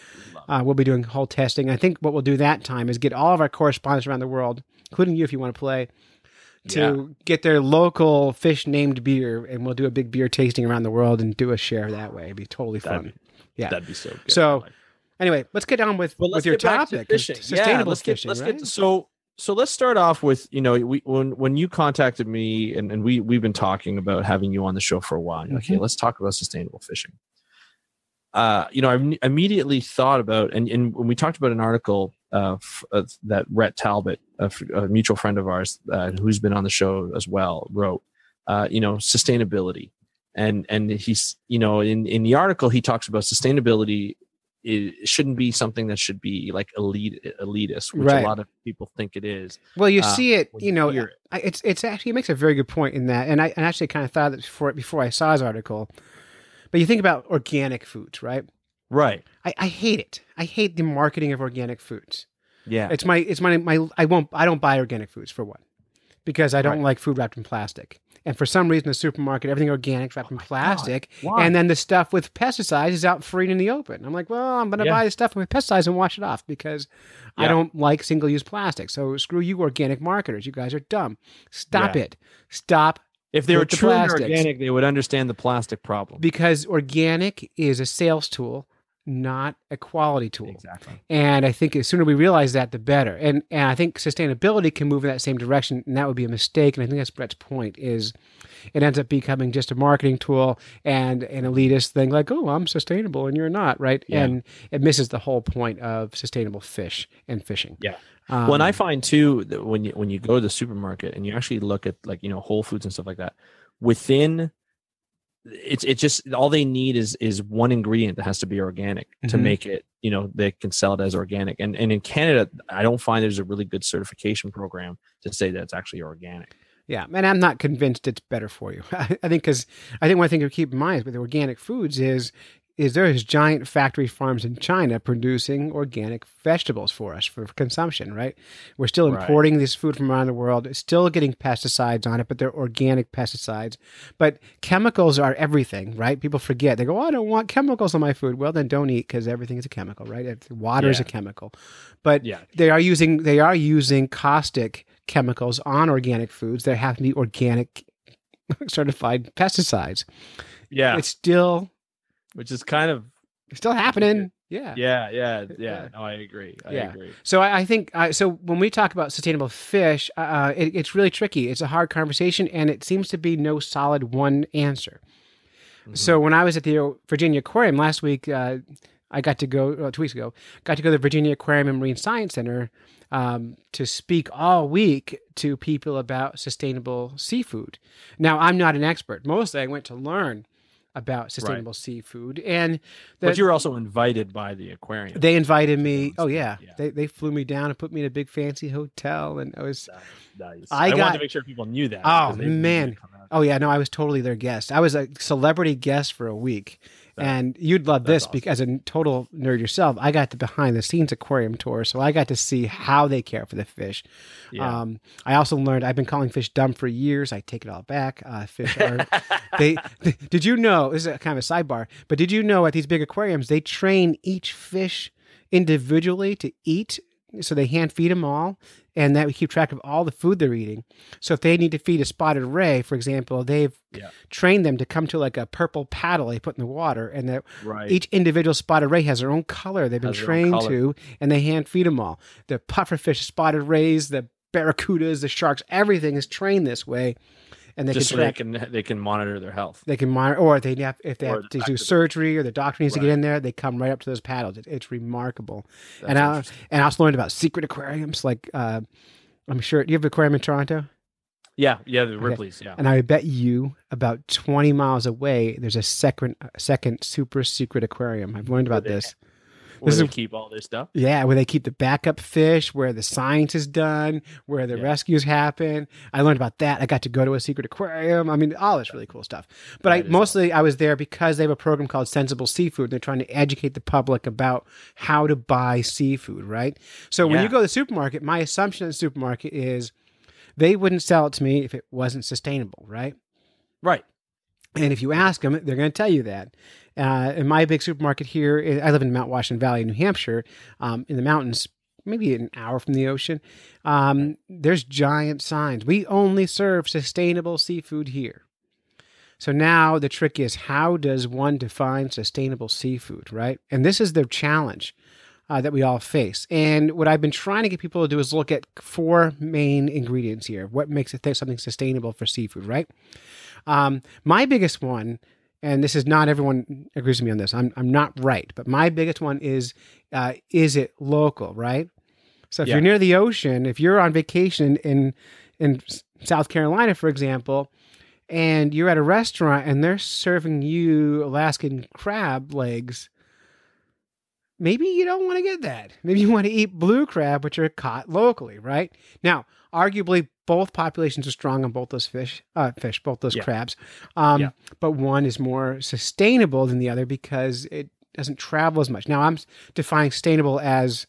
uh, we'll be doing whole testing. I think what we'll do that time is get all of our correspondents around the world, including you if you want to play, to get their local fish named beer, and we'll do a big beer tasting around the world and do a share that way. It'd be totally That'd fun. be- Yeah. that'd be so good. So, I like it. Anyway, let's get on with Well, with your topic. back to fishing. sustainable yeah, let's get, fishing, let's right? get so so let's start off with you know we when when you contacted me and, and we we've been talking about having you on the show for a while. Like, Mm-hmm. hey, let's talk about sustainable fishing. Uh, you know, I immediately thought about and, and when we talked about an article uh, f- uh, that Rhett Talbot, a, f- a mutual friend of ours uh, who's been on the show as well, wrote. Uh, you know, sustainability, and and he's you know in in the article he talks about sustainability it shouldn't be something that should be like elite elitist, which Right. a lot of people think it is. Well, you uh, see it, you know, it. It's it's actually it makes a very good point in that, and I and actually kind of thought that before before I saw his article. But you think about organic foods, right? Right. I, I hate it. I hate the marketing of organic foods. Yeah. It's my it's my my I won't I don't buy organic foods for one, because I don't Right. like food wrapped in plastic. And for some reason, the supermarket everything organic wrapped in Oh God. plastic, and then the stuff with pesticides is out free in the open. I'm like, well, I'm going to Yeah. buy the stuff with pesticides and wash it off because I don't like single use plastic. So screw you, organic marketers. You guys are dumb. Stop Yeah. it. Stop if they were the true organic, they would understand the plastic problem. because organic is a sales tool, not a quality tool. Exactly. And I think the sooner we realize that, the better. And and I think sustainability can move in that same direction, and that would be a mistake. And I think that's Brett's point: is it ends up becoming just a marketing tool and an elitist thing, like, oh, I'm sustainable and you're not, right? Yeah. And it misses the whole point of sustainable fish and fishing. Yeah. Um, well, and I find too that when you when you go to the supermarket and you actually look at like you know Whole Foods and stuff like that, within it's it just all they need is is one ingredient that has to be organic to Mhm. make it you know they can sell it as organic and and in Canada I don't find there's a really good certification program to say that it's actually organic. Yeah, and I'm not convinced it's better for you. I think because I think one thing to keep in mind with organic foods is is there's giant factory farms in China producing organic vegetables for us for consumption, right? We're still Right. importing this food from around the world, it's still getting pesticides on it, but they're organic pesticides. But chemicals are everything, right? People forget. They go, oh, I don't want chemicals on my food. Well, then don't eat because everything is a chemical, right? Water is a chemical. But Yeah. they are using they are using caustic chemicals on organic foods that have to be organic certified pesticides. Yeah, It's still which is kind of it's still happening. Yeah. yeah, yeah, Yeah. No, I agree. I Yeah. agree. So I, I think uh, so when we talk about sustainable fish, uh, it, it's really tricky. It's a hard conversation, and it seems to be no solid one answer. Mm-hmm. So when I was at the Virginia Aquarium last week, uh, I got to go uh, two weeks ago. Got to go to the Virginia Aquarium and Marine Science Center um, to speak all week to people about sustainable seafood. Now I'm not an expert. Mostly I went to learn about sustainable seafood, and the, but you were also invited by the aquarium. they invited me. Oh yeah, Yeah. they they flew me down and put me in a big fancy hotel, and I was Nice. I I, wanted got- to make sure people knew that. Oh, because they needed man. to come out. oh yeah, no, I was totally their guest. I was a celebrity guest for a week, That- and you'd love that's this because as a total nerd yourself, I got the behind the scenes aquarium tour, so I got to see how they care for the fish. Yeah. Um, I also learned I've been calling fish dumb for years. I take it all back. Uh, fish are they, Did you know? This is a kind of a sidebar, but did you know at these big aquariums they train each fish individually to eat? So they hand feed them all, and that we keep track of all the food they're eating. So if they need to feed a spotted ray, for example, they've Yeah. trained them to come to like a purple paddle they put in the water, and that right. each individual spotted ray has their own color they've been Has trained to, and they hand feed them all. The pufferfish, spotted rays, the barracudas, the sharks, everything is trained this way, and they just so can they can they can monitor their health. They can monitor, or if they have, if they Or have to do surgery, or the doctor needs to get in there, they come right up to those paddles. It, it's remarkable. That's and I and I also learned about secret aquariums. Like uh, I'm sure, do you have an aquarium in Toronto? Yeah, yeah, the Ripley's. Yeah. And I bet you about 20 miles away, there's a second, second super secret aquarium. I've learned about this. Where This they is- keep all this stuff. Yeah, where they keep the backup fish, where the science is done, where the Yeah. rescues happen. I learned about that. I got to go to a secret aquarium. I mean, all this really cool stuff. But I That is mostly I was there because they have a program called Sensible Seafood. They're trying to educate the public about how to buy seafood, right? So when you go to the supermarket, my assumption at the supermarket is they wouldn't sell it to me if it wasn't sustainable, right? Right. And if you ask them, they're going to tell you that. Uh, in my big supermarket here, eh, I live in Mount Washington Valley, New Hampshire, um, in the mountains, maybe an hour from the ocean. Um, there's giant signs. We only serve sustainable seafood here. So now the trick is how does one define sustainable seafood, right? And this is the challenge uh, that we all face. And what I've been trying to get people to do is look at four main ingredients here. What makes it something sustainable for seafood, right? Um, my biggest one, and this is not everyone agrees with me on this. I'm I'm not right, but my biggest one is uh, is it local, right? So if Yeah. you're near the ocean, if you're on vacation in in South Carolina, for example, and you're at a restaurant and they're serving you Alaskan crab legs, maybe you don't want to get that. Maybe you want to eat blue crab, which are caught locally, right? Now, arguably, both populations are strong on both those fish, uh, fish, both those Yeah. crabs. Um, Yeah. But one is more sustainable than the other because it doesn't travel as much. Now, I'm defining sustainable as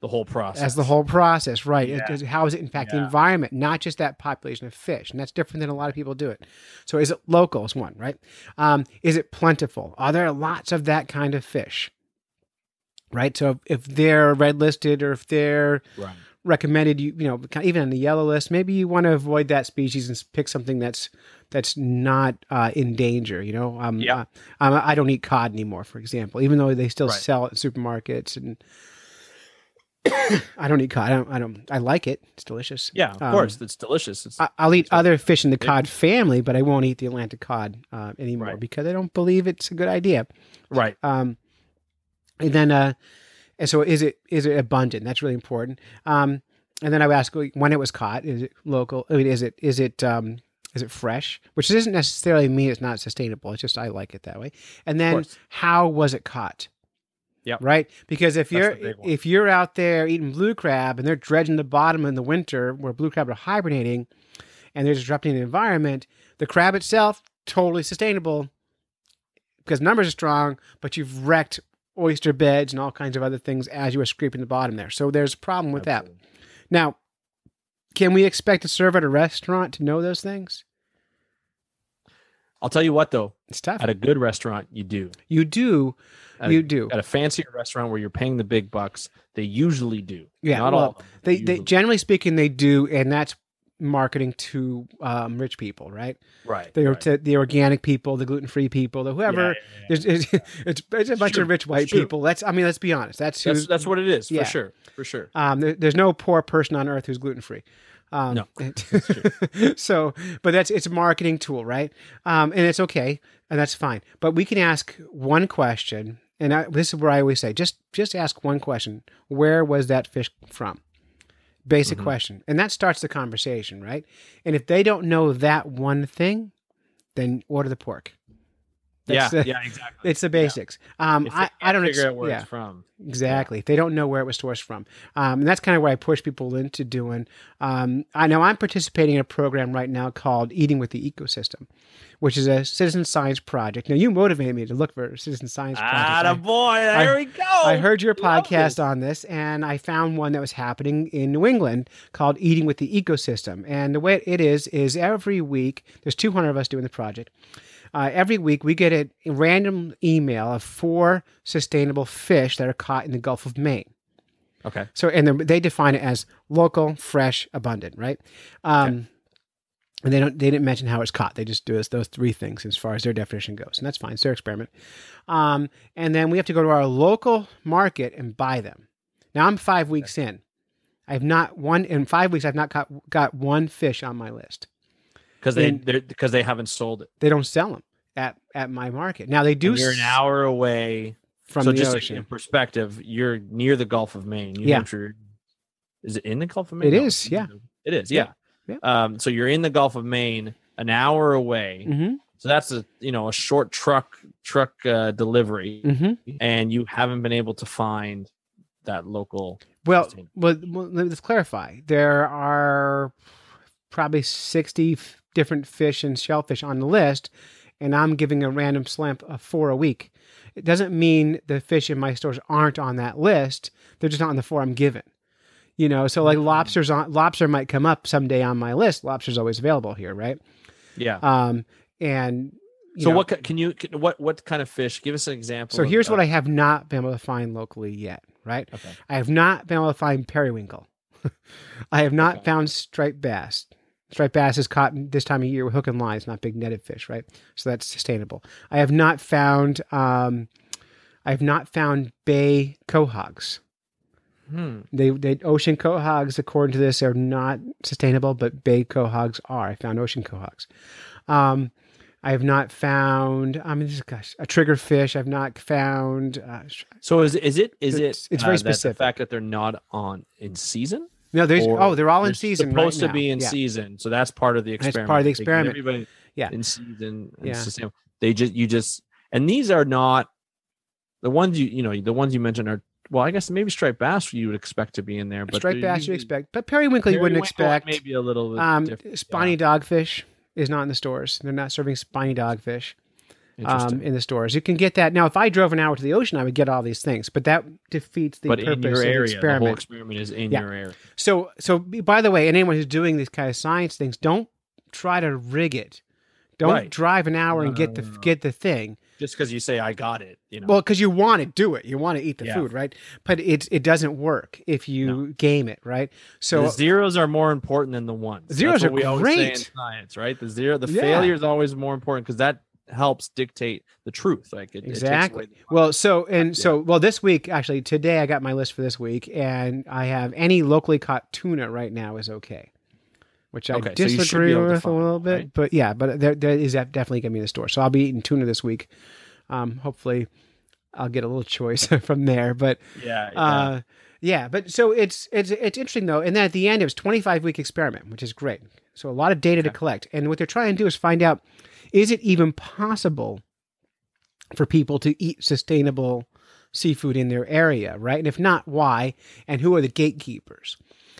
The whole process. as the whole process, right? Yeah. it- how does it impact the environment, not just that population of fish? And that's different than a lot of people do it. So, is it local? Is one, right? Um, is it plentiful? Are there lots of that kind of fish? Right. So, if they're red listed or if they're Right. recommended, you you know, even on the yellow list, maybe you want to avoid that species and pick something that's that's not uh, in danger. You know, um, Yeah. uh, um, I don't eat cod anymore, for example, even though they still Right. sell it in supermarkets and. I don't eat cod. I don't. I don't. I like it. It's delicious. Yeah, of Um, course. It's delicious. It's, I, I'll eat other fish in the cod family, but I won't eat the Atlantic cod uh, anymore Right. because I don't believe it's a good idea. right. Um, and then, uh, and so is it is it abundant? That's really important. Um, and then I would ask when it was caught. Is it local? I mean, is it is it um, is it fresh? Which doesn't necessarily mean it's not sustainable. It's just I like it that way. And then how was it caught? Yeah. Right. Because if That's you're the big one. if you're out there eating blue crab and they're dredging the bottom in the winter where blue crab are hibernating, and they're disrupting the environment, the crab itself totally sustainable because numbers are strong, but you've wrecked oyster beds and all kinds of other things as you were scraping the bottom there. So there's a problem with that. Now, can we expect a server at a restaurant to know those things? I'll tell you what though, It's tough. at a good restaurant, you do. You do, At you a, do. At a fancier restaurant where you're paying the big bucks, they usually do. Yeah, Not well, all. Them, They, they generally speaking, they do, and that's marketing to um, rich people, right? right. They're right. to the organic people, the gluten free people, the whoever. Yeah, yeah, yeah. There's, it's, it's, it's a bunch true. of rich white people. Let's. I mean, let's be honest. That's That's that's what it is Yeah. for sure. For sure. Um, there, there's no poor person on earth who's gluten free. Um, No, so, but that's it's a marketing tool, right? Um, and it's okay, and that's fine. But we can ask one question, and I, this is where I always say, just just ask one question: Where was that fish from? Basic Mhm. question, and that starts the conversation, right? And if they don't know that one thing, then order the pork. Yeah. That's the- yeah. Exactly. It's the basics. Um, If they I, I don't figure ex- out where yeah. it's from. Exactly. If they don't know where it was sourced from. Um, and that's kind of where I push people into doing. Um, I know I'm participating in a program right now called Eating with the Ecosystem, which is a citizen science project. Now, you motivated me to look for a citizen science projects. Ah, I- boy! I- There we go. I heard your podcast on this, and I found one that was happening in New England called Eating with the Ecosystem. And the way it is is every week there's 200 of us doing the project. Uh, every week we get a random email of four sustainable fish that are caught in the Gulf of Maine. Okay. So, and they define it as local, fresh, abundant, right? Um, And they don't. They didn't mention how it's caught. They just do us those three things as far as their definition goes, and that's fine. It's their experiment. Um, and then we have to go to our local market and buy them. Now I'm five weeks in. I've not one in five weeks. I've not got got one fish on my list. Because they they're because they haven't sold it. They don't sell them at at my market. Now they do. And you're an hour away from so the just ocean. in perspective, you're near the Gulf of Maine. New Yeah. Hampshire. Is it in the Gulf of Maine? It No, is, yeah. It is, Yeah. yeah. Um, so you're in the Gulf of Maine, an hour away. Mm-hmm. So that's a you know a short truck truck uh, delivery, Mm-hmm. and you haven't been able to find that local. Well, well, well, let's clarify. There are probably 60 f- different fish and shellfish on the list, and I'm giving a random slump of four a week. It doesn't mean the fish in my stores aren't on that list. They're just not on the four I'm given. You know, so like Mm. lobsters on lobster might come up someday on my list. Lobster's always available here, right? Yeah. Um, and you so know, what can you what what kind of fish? Give us an example. So of, here's what I have not been able to find locally yet, right? Okay. I have not been able to find periwinkle. I have not Okay. found striped bass. Striped bass is caught this time of year with hook and line. It's not big netted fish, right? So that's sustainable. I have not found. Um, I have not found bay quahogs. Hmm. They, they ocean quahogs, according to this, are not sustainable, but bay quahogs are. I found ocean quahogs. Um, I have not found. I mean, this- gosh, a trigger fish. I've not found. Uh, So is is it is It's- it it's very uh, that the fact that they're not on in season? No, there's. Oh, they're all in They're season. Supposed right to be in Yeah. season, so that's part of the experiment. That's part of the experiment. Everybody Yeah. in season. And Yeah. sustainable. They just you just and these are not the ones you you know the ones you mentioned are well I guess maybe striped bass you would expect to be in there, but Striped bass you expect, but periwinkle you wouldn't expect. Maybe a little bit Um, spiny dogfish is not in the stores. They're not serving spiny dogfish. Um, in the stores. You can get that now. If I drove an hour to the ocean, I would get all these things, but that defeats the but purpose in your of the area, the whole experiment. experiment is in Yeah. your area. So, so by the way, and anyone who's doing these kind of science things, don't try to rig it. Don't Right. drive an hour No, and get the no, no. get the thing. Just because you say I got it, you know. Well, because you want to do it, you want to eat the Yeah. food, right? But it it doesn't work if you game it, right? So the zeros are more important than the ones. Zeros are we always say in great. science, right? The zero, the Yeah. failure is always more important because that helps dictate the truth. Like it, it takes Exactly. away Well, so and Yeah. so well this week actually today I got my list for this week and I have any locally caught tuna right now is okay. Which I Okay, so you should be disagree able to with a little bit, right? but yeah, but there, there is def- definitely gonna be in the store. So I'll be eating tuna this week. Um, hopefully, I'll get a little choice from there. But yeah, yeah. uh, yeah, but so it's it's it's interesting though. And then at the end, it was twenty five week experiment, which is great. So a lot of data to collect, and what they're trying to do is find out is it even possible for people to eat sustainable seafood in their area, right? And if not, why? And who are the gatekeepers?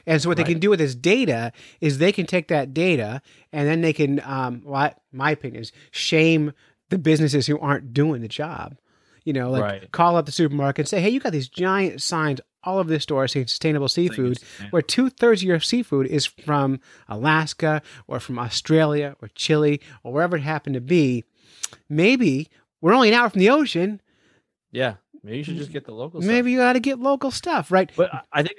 And so what they Right. can do with this data is they can take that data and then they can, um, well, I- my opinion is shame the businesses who aren't doing the job. You know, like Right. call up the supermarket and say, "Hey, you got these giant signs all of the store saying sustainable seafood." where two thirds of your seafood is from Alaska or from Australia or Chile or wherever it happened to be. Maybe we're only an hour from the ocean. yeah. Maybe you should just get the local. stuff. Maybe you got to get local stuff, right? But I- think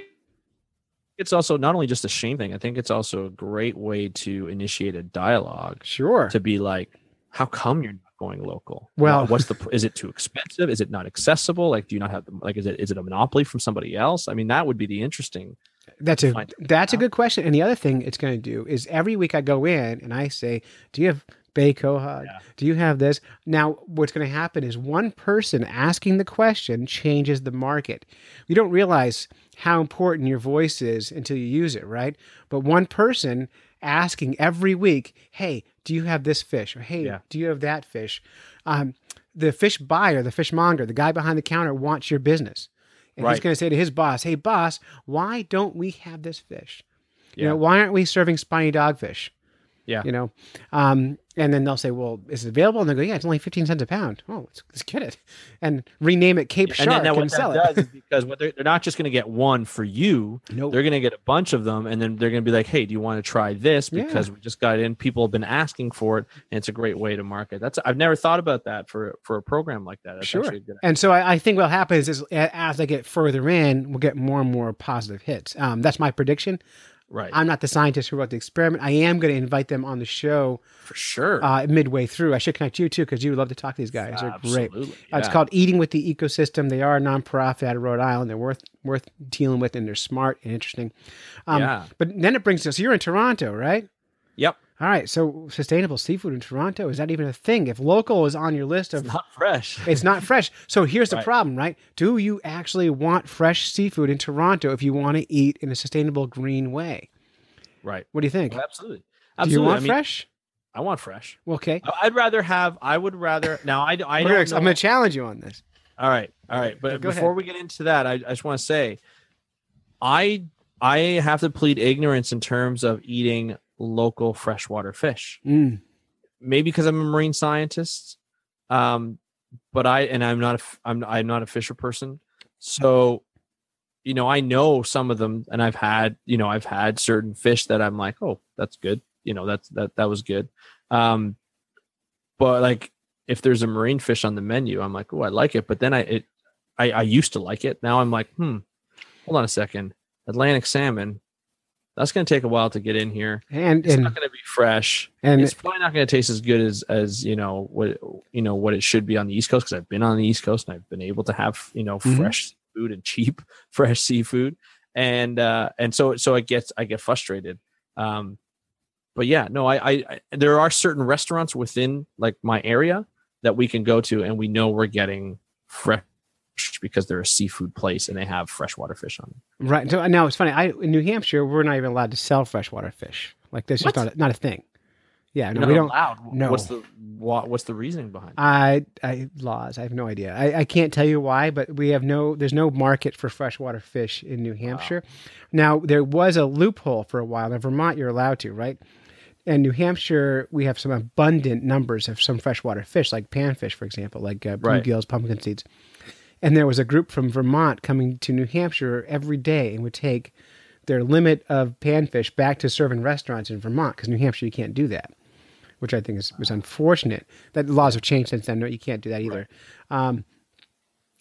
it's also not only just a shame thing. I think it's also a great way to initiate a dialogue Sure. to be like, how come you're going local? Well- what's the? Is it too expensive? Is it not accessible? Like, do you not have the like? Is it is it a monopoly from somebody else? I mean, that would be the interesting. That's a that's a good question. And the other thing it's going to do is every week I go in and I say, "Do you have Bay Quahog? Yeah. Do you have this?" Now, what's going to happen is one person asking the question changes the market. You don't realize how important your voice is until you use it, right? But one person asking every week, "Hey, do you have this fish?" or "Hey, Yeah. do you have that fish?" Um, the fish buyer, the fishmonger, the guy behind the counter wants your business. And he's going to say to his boss, "Hey, boss, why don't we have this fish? You know, why aren't we serving spiny dogfish? Yeah. You know, um, and then they'll say, "Well, is it available?" And they go, "Yeah, it's only fifteen cents a pound. Oh, let's, let's get it and rename it Cape and Shark then and, now what sell that it." does is because what they're, they're not just going to get one for you. Nope. They're going to get a bunch of them, and then they're going to be like, "Hey, do you want to try this?" Yeah. Because we just got in. People have been asking for it, and it's a great way to market. That's I've never thought about that for for a program like that. That's Sure. And so I, I think what happens is a- as I get further in, we'll get more and more positive hits. Um, that's my prediction. Right I'm not the scientist who wrote the experiment. I am going to invite them on the show for sure. uh, midway through. I should connect you too because you would love to talk to these guys. They're great. Absolutely, Uh, It's called Eating with the Ecosystem. They are a nonprofit out of Rhode Island. They're worth worth dealing with, and they're smart and interesting. Um, Yeah. But then it brings us. You're in Toronto, right? Yep. All right. So sustainable seafood in Toronto is that even a thing? If local is on your list of, It's not fresh. it's not fresh. So here's the Right. problem, right? Do you actually want fresh seafood in Toronto if you want to eat in a sustainable green way? Right. What do you think? Oh, absolutely. Do you want I mean, fresh? I want fresh. Okay. I'd rather have. I would rather. Now I. I We're don't gonna- know- I'm going to challenge you on this. All right, all right. But Go before ahead. we get into that, I, I just want to say, I I have to plead ignorance in terms of eating local freshwater fish. Mm. Maybe because I'm a marine scientist, um, but I and I'm not a I'm I'm not a fisher person, so you know I know some of them, and I've had you know I've had certain fish that I'm like, oh, that's good, you know that's that that was good, um, but like if there's a marine fish on the menu, I'm like, oh, I like it. But then I it I, I used to like it. Now I'm like, hmm, hold on a second. Atlantic salmon, that's gonna take a while to get in here. And It's and not gonna be fresh. and it's probably not gonna taste as good as as you know what you know what it should be on the East Coast because I've been on the East Coast and I've been able to have you know Mhm. fresh food and cheap fresh seafood. And uh and so so I get I get frustrated. Um but yeah, no, I, I, I there are certain restaurants within like my area that we can go to and we know we're getting fresh because they're a seafood place and they have freshwater fish on them. right. So now it's funny. I in New Hampshire, we're not even allowed to sell freshwater fish. Like that's just not a, not a thing. Yeah, no, we don't. allowed. no. What's the what, what's the reasoning behind it? I, I laws. I have no idea. I, I can't tell you why, but we have no. There's no market for freshwater fish in New Hampshire. Now there was a loophole for a while. In Vermont, you're allowed to, right? And New Hampshire, we have some abundant numbers of some freshwater fish, like panfish, for example, like uh, Right. bluegills, pumpkin seeds. And there was a group from Vermont coming to New Hampshire every day and would take their limit of panfish back to serve in restaurants in Vermont because New Hampshire you can't do that, which I think is was unfortunate. That the laws have changed since then. No, you can't do that either. Um,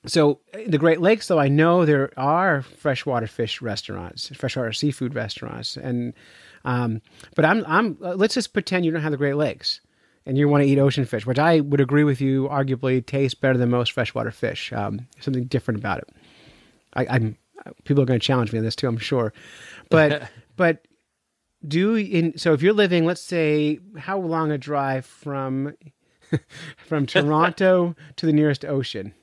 so the Great Lakes, though, I know there are freshwater fish restaurants, freshwater seafood restaurants, and um, but I'm I'm let's just pretend you don't have the Great Lakes and you want to eat ocean fish, which I would agree with you, arguably tastes better than most freshwater fish. Um, something different about it. I, I'm people are going to challenge me on this too, I'm sure, but but do in so if you're living, let's say, how long a drive from from Toronto to the nearest ocean?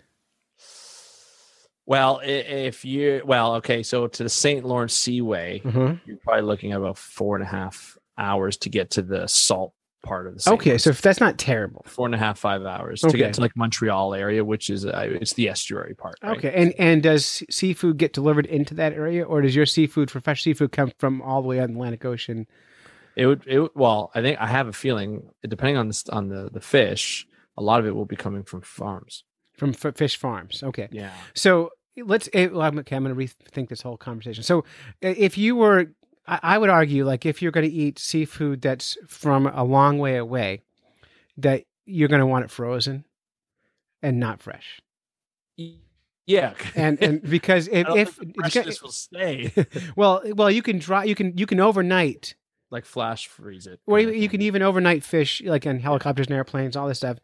Well, if you well, okay, so to the St. Lawrence Seaway, Uh-huh. you're probably looking at about four and a half hours to get to the salt part of the. St. Okay, so if that's not terrible. four and a half five hours Okay. to get to like Montreal area, which is uh, it's the estuary part. Right? Okay, and and does seafood get delivered into that area, or does your seafood for fresh seafood come from all the way on the Atlantic Ocean? it would. It would, well, I think I have a feeling, depending on the on the the fish, a lot of it will be coming from farms. From f- fish farms. Okay. Yeah. So let's. eh, okay, I'm going to rethink this whole conversation. So if you were, I, I would argue, like if you're going to eat seafood that's from a long way away, that you're going to want it frozen and not fresh. Yeah. And and because if, if freshness will stay. well well you can dry you can you can overnight like flash freeze it. Or you, you can even overnight fish, like in helicopters and airplanes, all this stuff,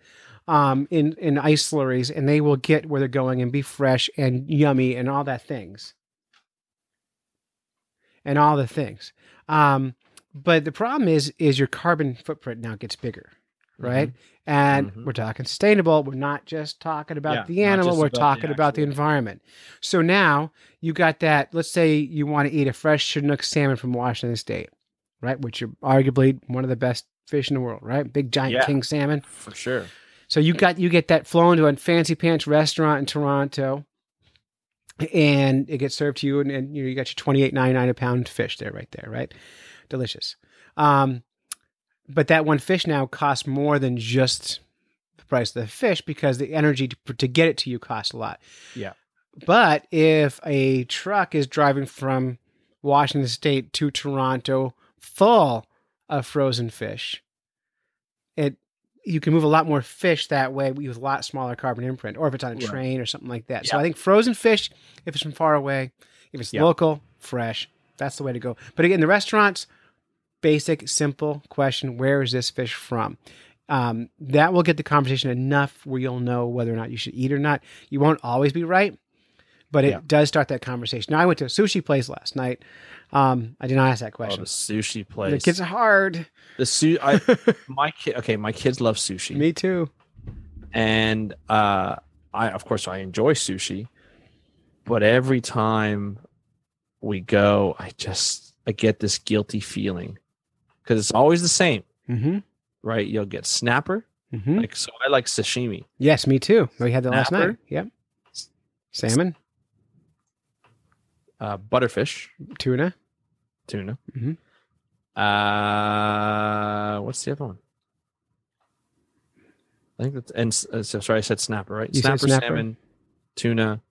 um, in in ice slurries, and they will get where they're going and be fresh and yummy and all that things, and all the things. Um, but the problem is, is your carbon footprint now gets bigger, right? And Mhm. we're talking sustainable. We're not just talking about Yeah, the animal. We're about the talking about the environment. So now you got that. Let's say you want to eat a fresh Chinook salmon from Washington State, right? Which are arguably one of the best fish in the world, right? Big giant Yeah. king salmon. for sure. So you got you get that flown to a fancy pants restaurant in Toronto, and it gets served to you, and, and you, know, you got your twenty eight ninety nine a pound fish there, right there, right? Delicious. Um, but that one fish now costs more than just the price of the fish because the energy to, to get it to you costs a lot. Yeah. But if a truck is driving from Washington State to Toronto full of frozen fish, it you can move a lot more fish that way with a lot smaller carbon imprint, or if it's on a Right. train or something like that. So I think frozen fish, if it's from far away, if it's Yeah. local, fresh, that's the way to go. But again, the restaurants, basic, simple question: Where is this fish from? Um, that will get the conversation enough where you'll know whether or not you should eat or not. You won't always be right, but it Yeah. does start that conversation. Now, I went to a sushi place last night. Um, I did not ask that Oh, question. the sushi the place. kids are hard. the su- I, my kid. Okay, my kids love sushi. Me too. and uh i of course i enjoy sushi but every time we go i just I get this guilty feeling because it's always the same, Mm-hmm. right? You'll get snapper, Mm-hmm. like so. I like sashimi. Yes, me too. We had that last night. Yep. Salmon, uh, butterfish, tuna. tuna. Mhm. Uh, what's the other one? I think that's and uh, so, sorry, I said snapper, right? You snapper, snapper. salmon, tuna.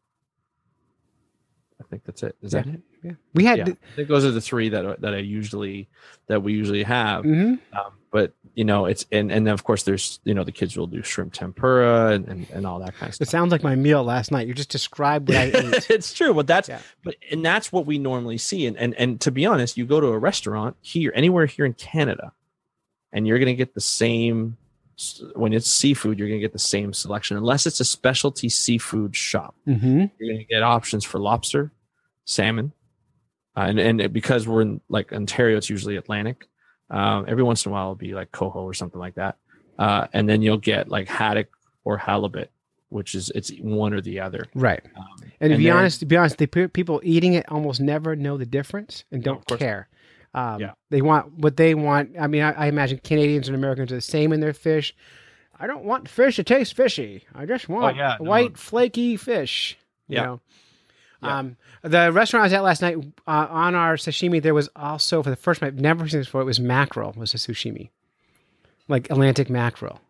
I think that's it. Is that it? Yeah. We had. Yeah, I think those are the three that that I usually that we usually have. hmm Um, but you know, it's and and of course there's you know the kids will do shrimp tempura and and, and all that kind of stuff. It sounds like my meal last night. You just described what I ate. it's true, but that's Yeah. but and that's what we normally see. And and and to be honest, you go to a restaurant here, anywhere here in Canada, and you're gonna get the same when it's seafood. You're gonna get the same selection, unless it's a specialty seafood shop. hmm You're gonna get options for lobster, salmon, uh, and and it- because we're in like Ontario, it's usually Atlantic. Um, every once in a while, it'll be like coho or something like that, uh, and then you'll get like haddock or halibut, which is it's one or the other. Right. Um, And to be then- honest, to be honest, the people eating it almost never know the difference and don't care. Um, Yeah. They want what they want. I mean, I, I imagine Canadians and Americans are the same in their fish. I don't want fish to taste fishy. I just want Oh, yeah, no. white, flaky fish. You Yeah. know? Yeah. Um, the restaurant I was at last night uh, on our sashimi, there was also for the first time I've never seen this before. It was mackerel. Was a sashimi, like Atlantic mackerel,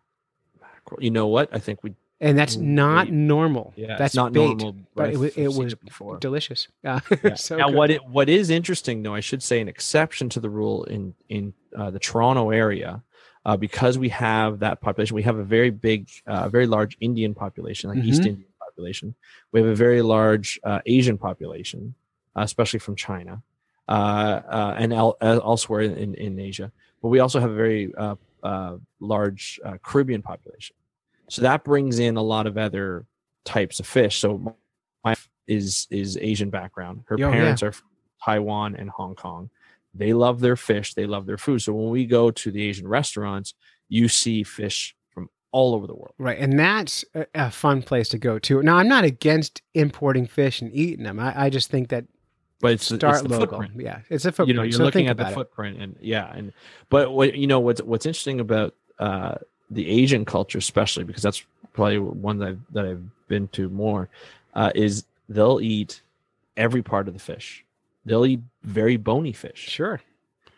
Mackerel. You know what? I think we and that's not wait. normal. yeah, that's not bait, normal, but it I've- was it was before. delicious. Uh, Yeah. so now, good. what it what is interesting, though, I should say, an exception to the rule in in uh, the Toronto area, uh, because we have that population. We have a very big, uh, very large Indian population, like East Mhm. Indian population. We have a very large uh, Asian population, uh, especially from China, uh, uh, and el- uh, elsewhere in, in Asia. But we also have a very uh, uh, large uh, Caribbean population. So that brings in a lot of other types of fish. So my wife is is Asian background. Her Oh, yeah. parents are from Taiwan and Hong Kong. They love their fish. They love their food. So when we go to the Asian restaurants, you see fish all over the world. Right, and that's a, a fun place to go to. Now, I'm not against importing fish and eating them. I, I just think that But it's, start it's the local. footprint. Yeah, it's a footprint. You know, you're so looking at the about it. footprint, and yeah, and but what you know what's what's interesting about uh, the Asian culture, especially because that's probably one that I've, that I've been to more, uh, is they'll eat every part of the fish. They'll eat very bony fish. Sure.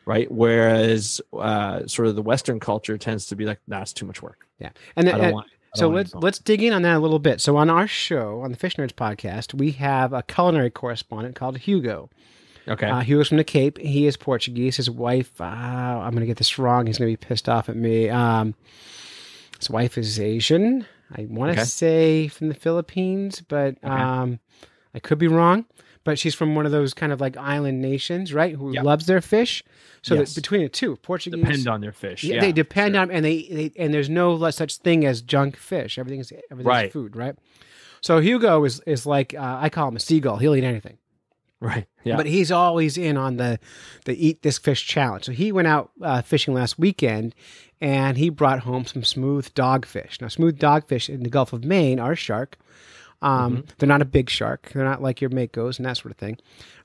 Right? Whereas uh, sort of the Western culture tends to be like, nah, it's too much work. Yeah, and then, uh, want. So let's let's dig in on that a little bit. So on our show, on the Fish Nerds podcast, we have a culinary correspondent called Hugo. okay. Uh, Hugo's from the Cape. He is Portuguese. His wife, uh, I'm going to get this wrong. He's going to be pissed off at me. Um, his wife is Asian. I want to Okay. say from the Philippines, but Okay. um, I could be wrong. But she's from one of those kind of like island nations, right? Who Yeah. loves their fish. So Yes. between the two, Portuguese depend on their fish. yeah, Yeah, they depend sure. on and they, they and there's no such thing as junk fish. Everything is everything's Right. food, right? So Hugo is is like uh, I call him a seagull. He'll eat anything, right. Yeah. but he's always in on the the eat this fish challenge. So he went out uh, fishing last weekend, and he brought home some smooth dogfish. Now, smooth dogfish in the Gulf of Maine are shark. Um, Mm-hmm. They're not a big shark. They're not like your makos and that sort of thing.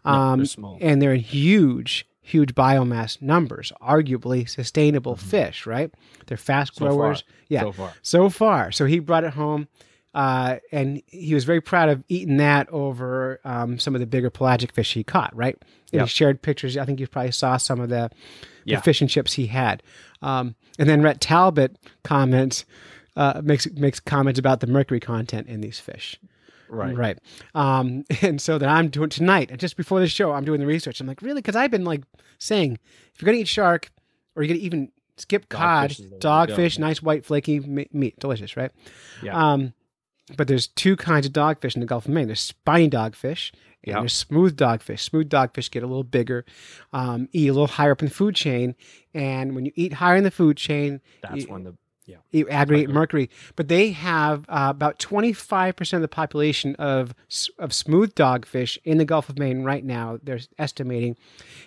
No, Um, they're small. and they're in huge, huge biomass numbers. Arguably sustainable fish, right? They're fast Mm-hmm. So far. growers. yeah, So far. so far. So he brought it home, uh, and he was very proud of eating that over um, some of the bigger pelagic fish he caught. Right? And Yeah. he shared pictures. I think you probably saw some of the, the fish and chips he had. Um, and then Rhett Talbot comments uh, makes makes comments about the mercury content in these fish. Right. Right. Um, and so that I'm doing tonight, and just before the show, I'm doing the research. I'm like, really? Because I've been like saying, if you're gonna eat shark, or you're gonna even skip cod, Dogfish is the way to dogfish, nice white flaky me- meat, delicious, right? Yeah. Um, but there's two kinds of dogfish in the Gulf of Maine. There's spiny dogfish and Yeah. there's smooth dogfish. Smooth dogfish get a little bigger, um, eat a little higher up in the food chain, and when you eat higher in the food chain, That's you- when the you aggregate Mercury. But they have uh, about 25% of the population of of smooth dogfish in the Gulf of Maine right now. They're estimating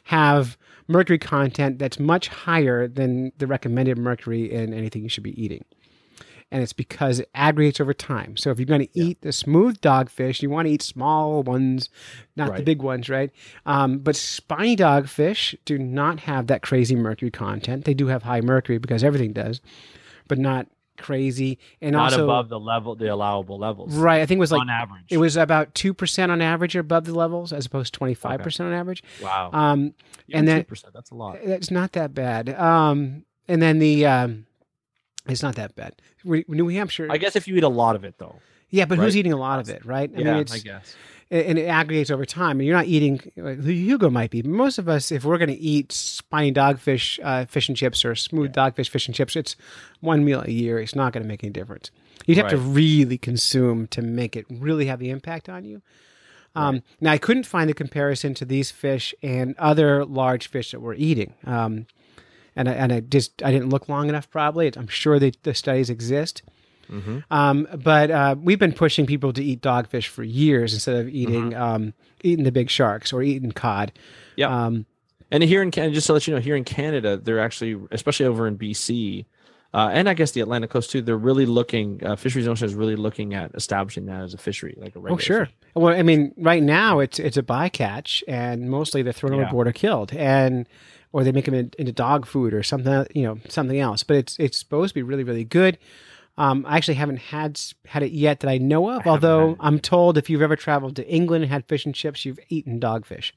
have mercury content that's much higher than the recommended mercury in anything you should be eating. and it's because it aggregates over time. So if you're going to eat the smooth dogfish, you want to eat small ones, not the big ones, right? Um, but spiny dogfish do not have that crazy mercury content. They do have high mercury because everything does, but not crazy. And Not also, above the level, the allowable levels. right? I think it was like on average. it was about two percent on average above the levels, as opposed to twenty five percent on average. wow. Um, Even and then- 2%, that's a lot. it's not that bad. Um, and then the um, it's not that bad. New Hampshire, I guess if you eat a lot of it, though. yeah, but who's eating a lot of it, right? I yeah, mean, I guess. And it aggregates over time. And you're not eating. like, Hugo might be. Most of us, if we're going to eat spiny dogfish uh, fish and chips or smooth dogfish fish and chips, it's one meal a year. It's not going to make any difference. You'd have to really consume to make it really have the impact on you. Um, Now, I couldn't find a comparison to these fish and other large fish that we're eating. Um, and I, and I just I didn't look long enough. Probably, I'm sure they, the studies exist. Mm-hmm. Um, but uh, we've been pushing people to eat dogfish for years instead of eating um, eating the big sharks or eating cod. Yeah. Um, And here in Canada, just to let you know, here in Canada, they're actually, especially over in BC, uh, and I guess the Atlantic coast too, they're really looking. Uh, Fisheries Ocean is really looking at establishing that as a fishery, like a regular. oh sure. fishery. Well, I mean, right now it's it's a bycatch, and mostly they're thrown Yeah. overboard or killed, and or they make them in- into dog food or something, you know, something else. But it's it's supposed to be really really good. Um, I actually haven't had had it yet that I know of. haven't although. I'm told if you've ever traveled to England and had fish and chips, you've eaten dogfish,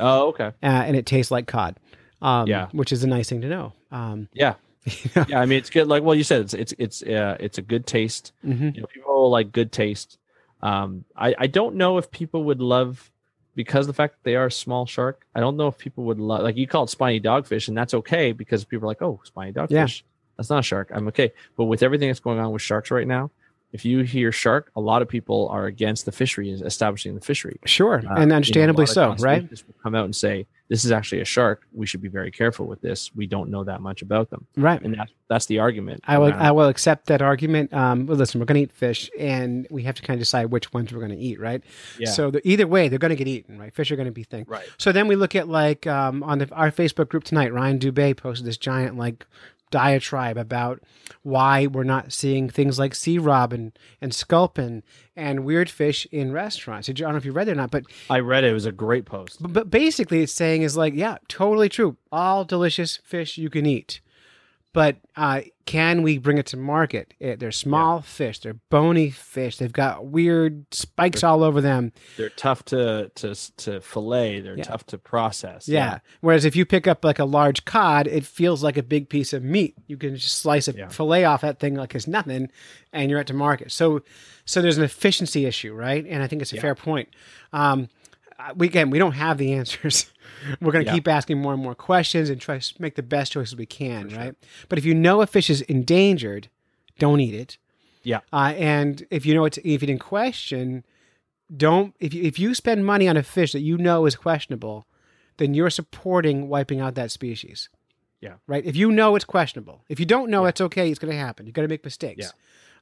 Oh, okay. uh, and it tastes like cod. Um, Yeah. which is a nice thing to know. Um, Yeah. you know? Yeah. I mean, it's good. Like, well, you said, it's it's it's uh, it's a good taste. Mhm. You know, people like good taste. Um, I I don't know if people would love because of the fact that they are a small shark. I don't know if people would love like you call it spiny dogfish, and that's okay because people are like, oh, spiny dogfish. Yeah. That's not a shark. I'm okay. But with everything that's going on with sharks right now, if you hear shark, a lot of people are against the fishery, establishing the fishery. Sure, Uh, and understandably lot of so, right? will Come out and say this is actually a shark. We should be very careful with this. We don't know that much about them, Right. and that's that's the argument. I will. around- I will accept that argument. Um, well, listen, we're going to eat fish, and we have to kind of decide which ones we're going to eat, right? Yeah. So the, either way, they're going to get eaten, right? Fish are going to be thing. right. So then we look at like um, on the, our Facebook group tonight. Ryan Dubé posted this giant like diatribe about why we're not seeing things like sea robin and sculpin and weird fish in restaurants. I don't know if you read it or not, but I read it. It was a great post. but, but basically, it's saying is like, yeah, totally true. All delicious fish you can eat, but uh, can we bring it to market? Eh, They're small fish. They're bony fish. They've got weird spikes all over them. They're tough to to to fillet. They're Yeah. tough to process. Yeah. Whereas if you pick up like a large cod, it feels like a big piece of meat. You can just slice a Yeah. fillet off that thing like it's nothing, and you're at to market. So, so there's an efficiency issue, right? And I think it's a Yeah. fair point. Um, we again, we don't have the answers. We're going to Yeah. keep asking more and more questions and try to make the best choices we can, right? But if you know a fish is endangered, don't eat it. Yeah. Uh, and if you know it's if it in question, don't if you, if you spend money on a fish that you know is questionable, then you're supporting wiping out that species. Yeah. Right. If you know it's questionable, if you don't know, it's okay. It's going to happen. You got to make mistakes. Yeah.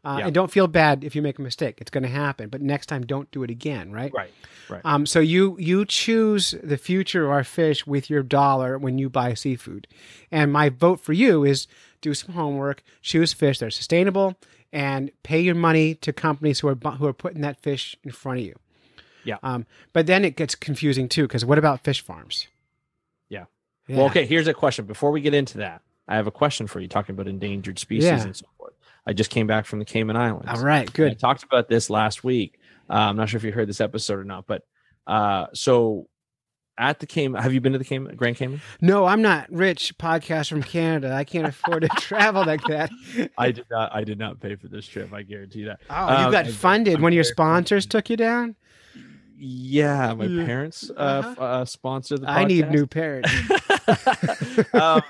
Uh, Yeah. And don't feel bad if you make a mistake. It's going to happen. But next time, don't do it again. Right. Right. Right. Um, so you you choose the future of our fish with your dollar when you buy seafood, and my vote for you is do some homework, choose fish that are sustainable, and pay your money to companies who are who are putting that fish in front of you. Yeah. Um, but then it gets confusing too because what about fish farms? Yeah. Yeah. Well, okay. Here's a question. Before we get into that, I have a question for you. Talking about endangered species Yeah. and so. I just came back from the Cayman Islands. All right. And I Good. talked about this last week. Uh, I'm not sure if you heard this episode or not, but uh, so at the Cayman, have you been to the Cayman, Grand Cayman? No, I'm not rich. Podcast from Canada. I can't afford to travel like that. I did not. I did not pay for this trip. I guarantee that. Oh, you Um, got I- funded. One of your sponsors took you down. Yeah, my parents uh, Uh-huh. uh, sponsor the. I need new parents. um,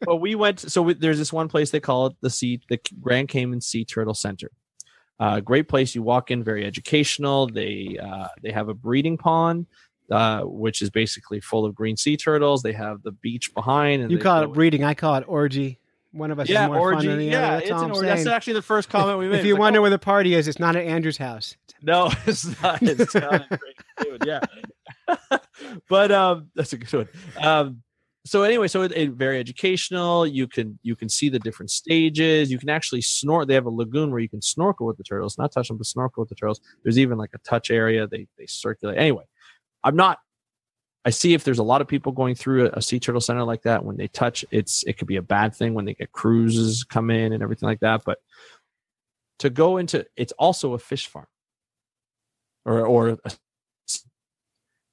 but we went. So we, there's this one place they call it the sea, the Grand Cayman Sea Turtle Center. Uh, great place. You walk in, very educational. They uh, they have a breeding pond, uh, which is basically full of green sea turtles. They have the beach behind. And You call it breeding. I call it orgy. One of us yeah, is more orgy. fun than the yeah, other. That's it's an orgy. That's actually the first comment we made. If you like, wonder oh, where the party is, it's not at Andrew's house. No, it's not. It's not a great dude. Yeah, but um, that's a good one. Um, so anyway, so it, it very educational. You can you can see the different stages. You can actually snort. They have a lagoon where you can snorkel with the turtles, not touch them, but snorkel with the turtles. There's even like a touch area. They they circulate. Anyway, I'm not. I see if there's a lot of people going through a, a sea turtle center like that. When they touch, it's it could be a bad thing when they get cruises come in and everything like that. But to go into, it's also a fish farm, or or a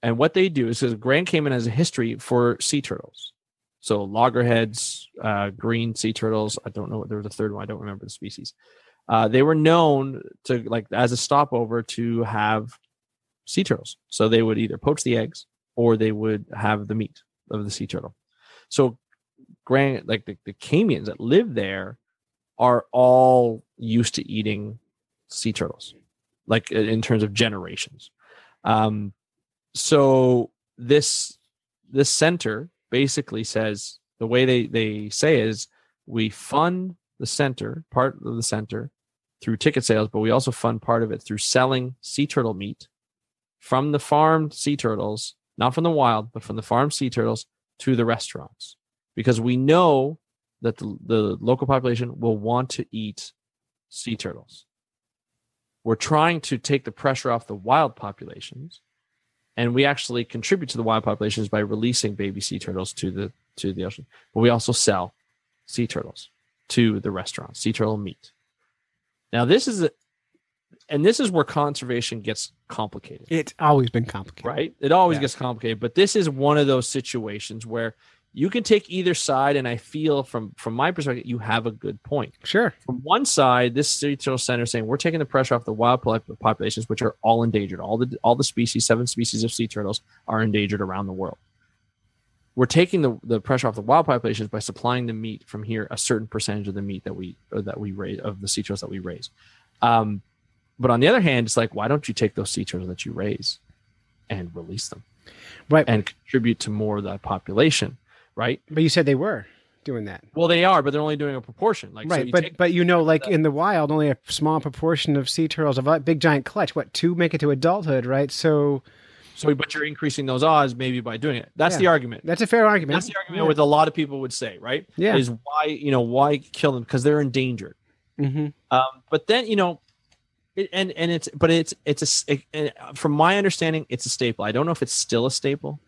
and what they do is because Grand Cayman has a history for sea turtles. So loggerheads, uh, green sea turtles. I don't know. What there was a third one. I don't remember the species. Uh, they were known to like as a stopover to have sea turtles. So they would either poach the eggs or they would have the meat of the sea turtle. So grand like the, the Caymans that live there are all used to eating sea turtles, like in terms of generations. Um, so this this center basically says the way they they say is we fund the center part of the center through ticket sales but we also fund part of it through selling sea turtle meat from the farmed sea turtles not from the wild but from the farmed sea turtles to the restaurants. Because we know that the, the local population will want to eat sea turtles. We're trying to take the pressure off the wild populations and we actually contribute to the wild populations by releasing baby sea turtles to the to the ocean. But we also sell sea turtles to the restaurants, sea turtle meat. Now this is a, and this is where conservation gets complicated. It's always been complicated. Right? It always Yeah. gets complicated, but this is one of those situations where you can take either side and I feel from from my perspective you have a good point Sure. from one side, this sea turtle center is saying we're taking the pressure off the wild populations, which are all endangered. All the all the species, seven species of sea turtles, are endangered around the world. We're taking the, the pressure off the wild populations by supplying the meat from here, a certain percentage of the meat that we or that we raise of the sea turtles that we raise. Um, but on the other hand, it's like why don't you take those sea turtles that you raise and release them Right. and contribute to more of that population, right? but you said they were doing that. Well, they are, but they're only doing a proportion. Like so right. you but but you know, like the- in the wild, only a small proportion of sea turtles of a big giant clutch. What two make it to adulthood? Right. So So, but you're increasing those odds maybe by doing it. That's Yeah. the argument. that's a fair argument. That's the argument Yeah. with a lot of people would say, right? Yeah. Is why you know why kill them because they're endangered. Mhm. Um, but then you know, it, and and it's but it's it's a it, from my understanding, it's a staple. I don't know if it's still a staple.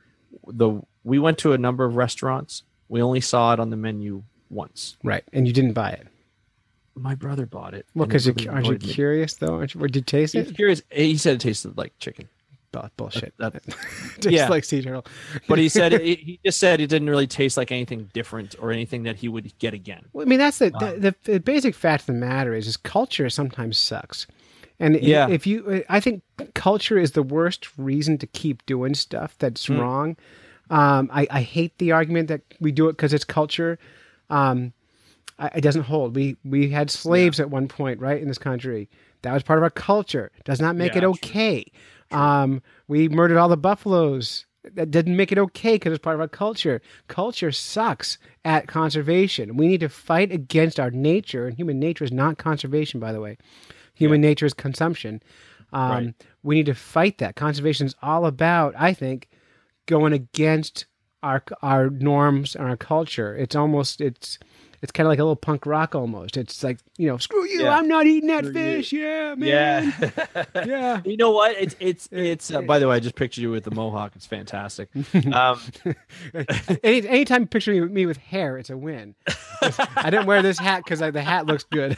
The we went to a number of restaurants. We only saw it on the menu once. Right. And you didn't buy it. My brother bought it. Well, because really you aren't you me. curious though? Aren't you, or did you taste He's it? curious. He said it tasted like chicken. Bullshit. That- that- Tastes yeah. like sea turtle. but he said it, he just said it didn't really taste like anything different or anything that he would get again. Well, I mean, that's the, Um, the the basic fact of the matter is, is culture sometimes sucks, and i- Yeah. if you, I think culture is the worst reason to keep doing stuff that's Hmm. wrong. Um, I, I hate the argument that we do it because it's culture. Um, I, it doesn't hold. We we had slaves at one point, right, in this country. That was part of our culture. Does not make Yeah, it true. okay. Um, we murdered all the buffaloes. That didn't make it okay because it's part of our culture. Culture sucks at conservation. We need to fight against our nature, and human nature is not conservation, by the way. Human nature is consumption. Um, Right. We need to fight that. Conservation is all about, I think, going against our our norms and our culture. It's almost it's it's kind of like a little punk rock almost. It's like you know, screw you, Yeah. I'm not eating that Screw you. fish. Yeah, man. Yeah. Yeah. You know what? It's it's it's. Uh, by the way, I just pictured you with the mohawk. It's fantastic. Um, Any anytime you picture me, me with hair, it's a win. I didn't wear this hat because the hat looks good.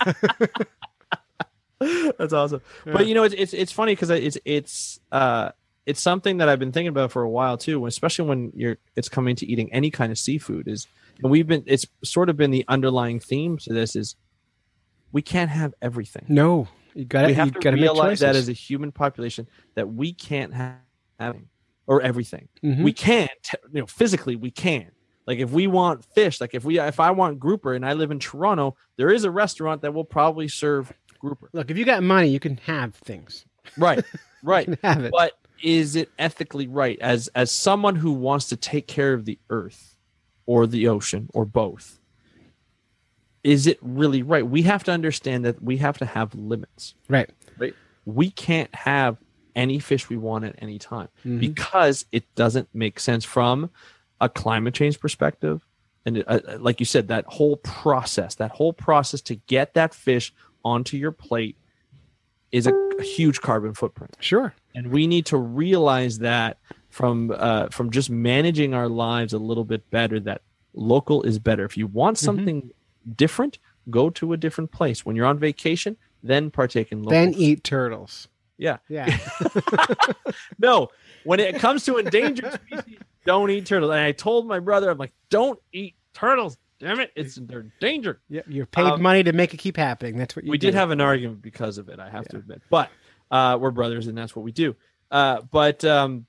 that's awesome. Yeah. But you know, it's it's it's funny because it's it's uh it's something that I've been thinking about for a while too. Especially when you're it's coming to eating any kind of seafood is, and we've been it's sort of been the underlying theme to this is we can't have everything. no, you got to you have to got to realize that as a human population that we can't have or everything. Mhm. We can't, you know, physically we can. Like if we want fish, like if we if I want grouper and I live in Toronto, there is a restaurant that will probably serve grouper. Look, if you got money, you can have things. Right. Right. You can have it. but is it ethically right as as someone who wants to take care of the earth or the ocean or both? Is it really right? We have to understand that we have to have limits. right. Right. we can't have any fish we want at any time Mhm. because it doesn't make sense from a climate change perspective, and uh, like you said, that whole process, that whole process to get that fish onto your plate is a, huge carbon footprint Sure. and we need to realize that from uh, from just managing our lives a little bit better that local is better if you want Mm-hmm. something different go to a different place when you're on vacation then partake in local Then eat turtles. yeah Yeah. no when it comes to endangered species don't eat turtles and i told my brother i'm like don't eat turtles damn it it's they're endangered yeah. You're paid Um, money to make it keep happening. That's what you we do. did have an argument because of it i have to admit but uh, we're brothers and that's what we do uh, but um,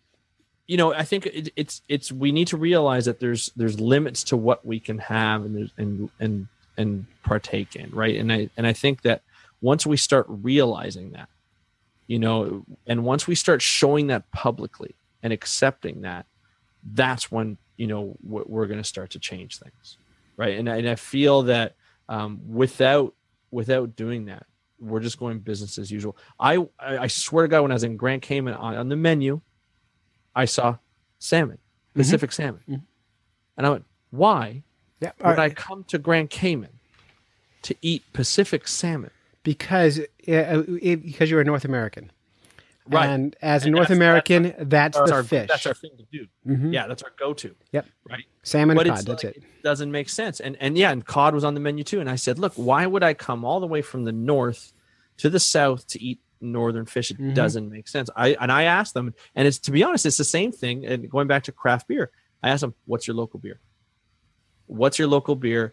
you know i think it, it's it's we need to realize that there's there's limits to what we can have and there's and and and partake in right and i and i think that once we start realizing that you know and once we start showing that publicly and accepting that that's when you know we're going to start to change things right and, I- and i feel that um, without without doing that we're just going business as usual i i, swear to god when i was in grand cayman on, on the menu i saw salmon pacific salmon Mhm. and i went why Yeah. would right. i come to grand cayman to eat pacific salmon because uh, it, because you're a North American. Right. And as a North that's- American, that's, that's the our fish. that's our thing to do Mhm. yeah that's our go-to Yep. right Salmon but cod. That's like, it. doesn't make sense. And and yeah, and cod was on the menu too. And I said, look, why would I come all the way from the north to the south to eat northern fish? It Mhm. doesn't make sense. I and I asked them, and it's to be honest, it's the same thing. And going back to craft beer, I asked them, what's your local beer? What's your local beer?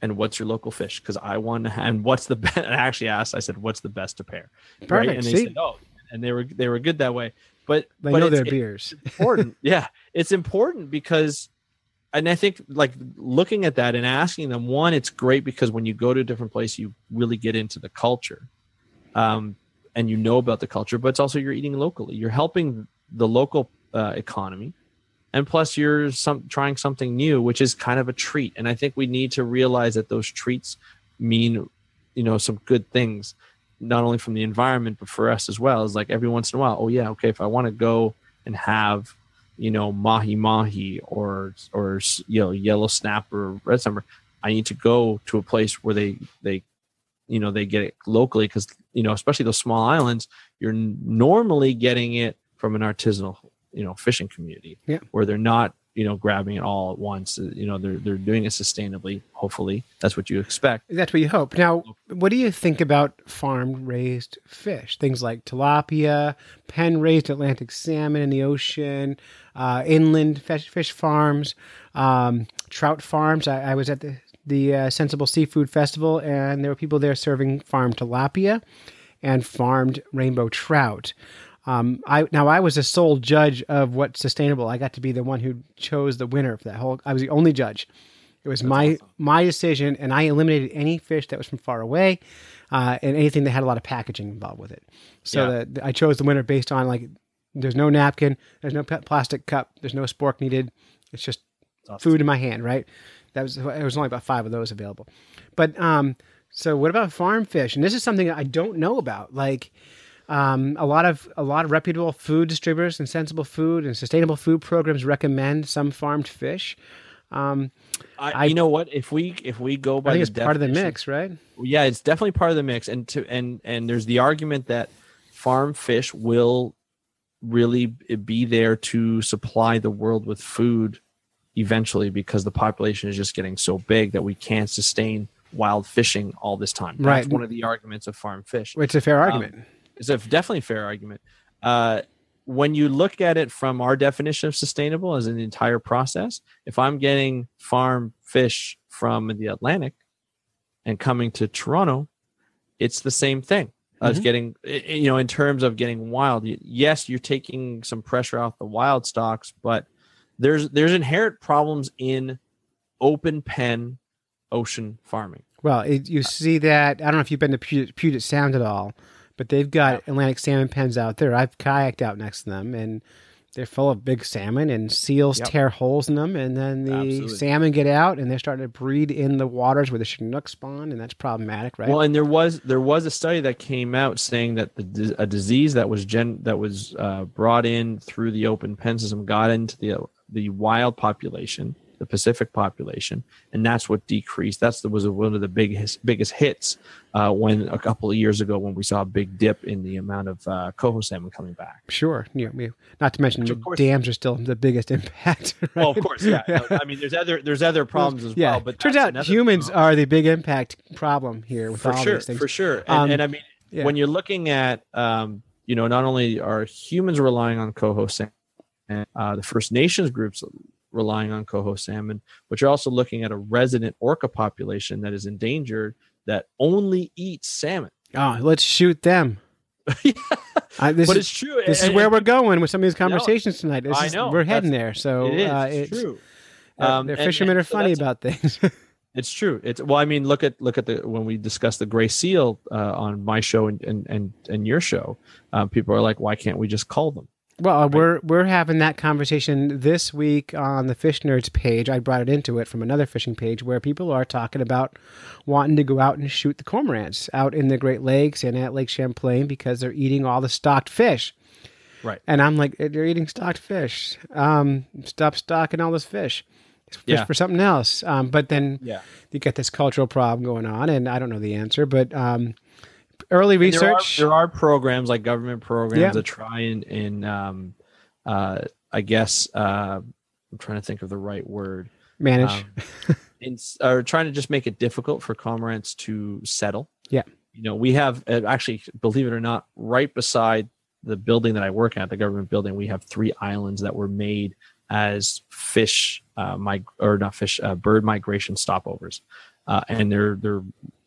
And what's your local fish? Because I want to. And what's the best? I actually asked. I said, "What's the best to pair?" Perfect. And they See? said, "Oh," and they were they were good that way. But They but know their beers. important. yeah, it's important because, and I think like looking at that and asking them, one, it's great because when you go to a different place, you really get into the culture, um, and you know about the culture. But it's also you're eating locally. You're helping the local uh, economy, and plus you're some trying something new, which is kind of a treat. And I think we need to realize that those treats mean, you know, some good things not only from the environment but for us as well is like every once in a while oh yeah okay if i want to go and have you know mahi mahi or or you know yellow snapper or red snapper i need to go to a place where they they you know they get it locally because you know especially those small islands you're normally getting it from an artisanal you know fishing community Yeah. where they're not you know grabbing it all at once Uh, you know they're they're doing it sustainably hopefully that's what you expect That's what you hope. Now, what do you think about farm raised fish? Things like tilapia, pen raised Atlantic salmon in the ocean, uh, inland fish, fish farms, um, trout farms. I, I was at the, the uh, Sensible Seafood Festival, and there were people there serving farmed tilapia and farmed rainbow trout. Um, I now I was the sole judge of what's sustainable. I got to be the one who chose the winner for that whole. I was the only judge. It was my my decision, and I eliminated any fish that was from far away, uh, and anything that had a lot of packaging involved with it. So Yeah. that I chose the winner based on like, there's no napkin, there's no plastic cup, there's no spork needed. It's just food in my hand, right? That was there was only about five of those available. But um, so what about farm fish? And this is something I don't know about. Like, um, a lot of a lot of reputable food distributors and sensible food and sustainable food programs recommend some farmed fish. Um, I, I- you know what? If we if we go by I think the it's part of the mix, right? yeah, it's definitely part of the mix. And to and and there's the argument that farm fish will really be there to supply the world with food eventually because the population is just getting so big that we can't sustain wild fishing all this time. That's Right. one of the arguments of farm fish. It's a fair argument. It's a definitely fair argument. Uh, when you look at it from our definition of sustainable as an entire process, if I'm getting farm fish from the Atlantic and coming to Toronto, it's the same thing as Mhm. getting, you know, in terms of getting wild. Yes, you're taking some pressure off the wild stocks, but there's there's inherent problems in open pen ocean farming. Well, it, you see that. I don't know if you've been to Puget, Puget Sound at all, but they've got Atlantic salmon pens out there. I've kayaked out next to them, and They're full of big salmon, and seals Yep. tear holes in them, and then the Absolutely. salmon get out, and they're starting to breed in the waters where the Chinook spawn, and that's problematic, right? Well, and there was there was a study that came out saying that the a disease that was gen that was uh, brought in through the open pen system got into the the wild population, the Pacific population, and that's what decreased. That's the was one of the biggest biggest hits uh, when a couple of years ago when we saw a big dip in the amount of uh, coho salmon coming back. sure. Yeah, we, not to mention the course- dams are still the biggest impact. Right? Well, of course, yeah. No, I mean, there's other there's other problems as yeah. well, but turns out humans problem. are the big impact problem here with for all sure, these things. for sure. And, Um, and I mean, yeah. when you're looking at, um, you know, not only are humans relying on coho salmon, uh, the First Nations groups relying on coho salmon, but you're also looking at a resident orca population that is endangered that only eats salmon. Oh, let's shoot them. I, this but is it's true. this is where and we're going with some of these No, conversations tonight. This I is, know, we're heading there. So it is uh, it's it's true. uh, Um, fishermen and are so funny about things. It's true. It's well. I mean, look at look at the when we discuss the gray seal uh, on my show and and and, and your show. Um, people are like, why can't we just cull them? Well, uh, we're we're having that conversation this week on the Fish Nerds page. I brought it into it from another fishing page where people are talking about wanting to go out and shoot the cormorants out in the Great Lakes and at Lake Champlain because they're eating all the stocked fish. Right. And I'm like, they're eating stocked fish. Um, stop stocking all this fish. Fish Yeah. for something else. Um, but then Yeah. you get this cultural problem going on, and I don't know the answer, but um, early research. There are, there are programs like government programs Yeah. that try and, and um, uh, I guess uh, I'm trying to think of the right word. manage. Um, in, are trying to just make it difficult for cormorants to settle. Yeah. You know, we have uh, actually, believe it or not, right beside the building that I work at, the government building, we have three islands that were made as fish, uh, mig- or not fish, uh, bird migration stopovers, uh, and they're they're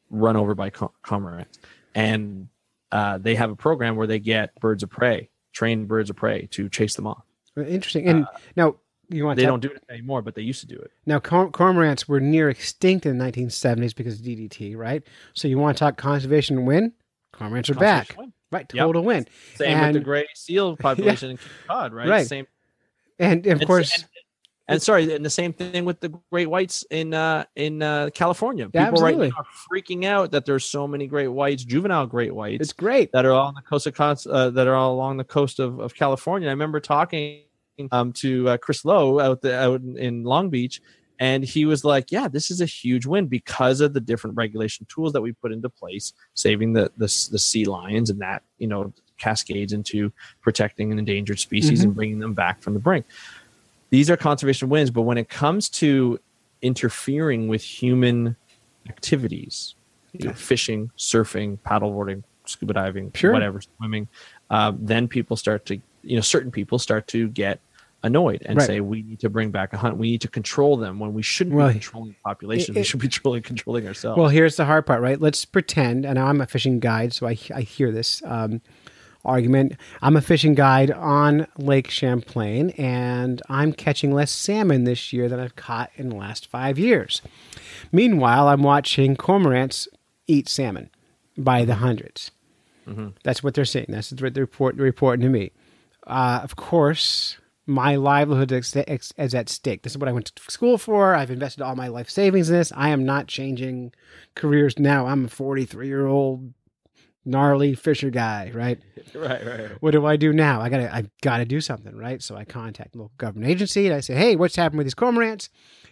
run over by co- cormorants, and uh, they have a program where they get birds of prey, trained birds of prey, to chase them off. Interesting. And now you want uh, They don't do it anymore, but they used to do it. Now, cor- cormorants were near extinct in the 1970s because of DDT, right? So you want to talk conservation win? Cormorants are back. Win. Right, Yep. total win. Same with the gray seal population in Cape Cod, right? Right. Same. And of and- course, and, and sorry, and the same thing with the great whites in uh in uh California. People Absolutely. right now are freaking out that there's so many great whites, juvenile great whites, it's great. that are all on the coast of uh, that are all along the coast of, of California. I remember talking um, to uh, Chris Lowe out the, out in- Long Beach, and he was like, "Yeah, this is a huge win because of the different regulation tools that we put into place, saving the the, the sea lions, and that you know cascades into protecting an endangered species and bringing them back from the brink. These are conservation wins, but when it comes to interfering with human activities, you know, fishing, surfing, paddleboarding, scuba diving, Sure. whatever, swimming, um, then people start to, you know, certain people start to get annoyed and Right. say, we need to bring back a hunt. We need to control them when we shouldn't be controlling the population. it- we should be controlling, controlling ourselves. Well, here's the hard part, right? Let's pretend, and I'm a fishing guide, so I, I hear this um, argument. I'm a fishing guide on Lake Champlain, and I'm catching less salmon this year than I've caught in the last five years. Meanwhile, I'm watching cormorants eat salmon by the 100s That's what they're saying. That's what they're report, reporting to me. Uh, of course, my livelihood is at stake. This is what I went to school for. I've invested all my life savings in this. I am not changing careers now. I'm a 43 year old gnarly fisher guy, right? right, right, right. What do I do now? I gotta, I gotta do something, right? So I contact local government agency and I say, hey, what's happening with these cormorants?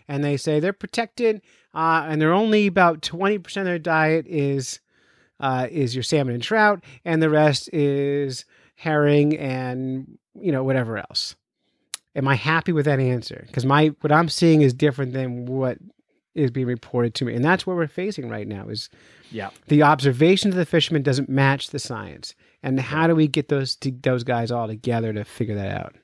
And they say they're protected, uh, and they're only about 20% of their diet is uh, is your salmon and trout, and the rest is herring and you know whatever else. Am I happy with that answer? Because my what I'm seeing is different than what is being reported to me, and that's what we're facing right now. Is Yeah. the observation of the fishermen doesn't match the science, and how do we get those to, those guys all together to figure that out?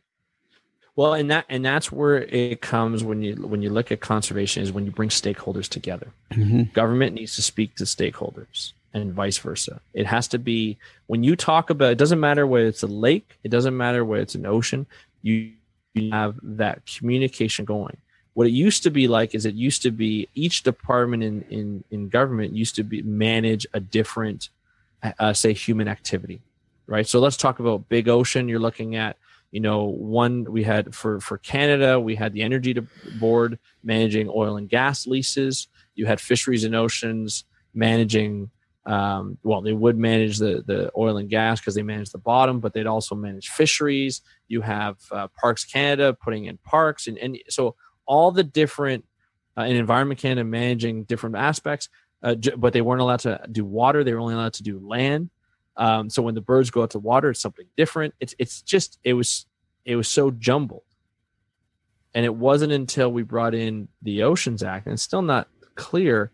Well, and that and that's where it comes when you when you look at conservation is when you bring stakeholders together. Mm-hmm. Government needs to speak to stakeholders and vice versa. It has to be when you talk about it doesn't matter whether it's a lake, it doesn't matter whether it's an ocean, you, you have that communication going. What it used to be like is it used to be each department in in, in government used to be manage a different uh, say human activity, right? So let's talk about big ocean. You're looking at you know one we had for for canada we had the energy board managing oil and gas leases you had fisheries and oceans managing um, well they would manage the the oil and gas because they manage the bottom but they'd also manage fisheries you have uh, parks canada putting in parks and, and so all the different uh, in environment canada managing different aspects uh, j- but they weren't allowed to do water they were only allowed to do land um, so when the birds go out to water, it's something different. It's it's just it was it was so jumbled, and it wasn't until we brought in the Oceans Act, and it's still not clear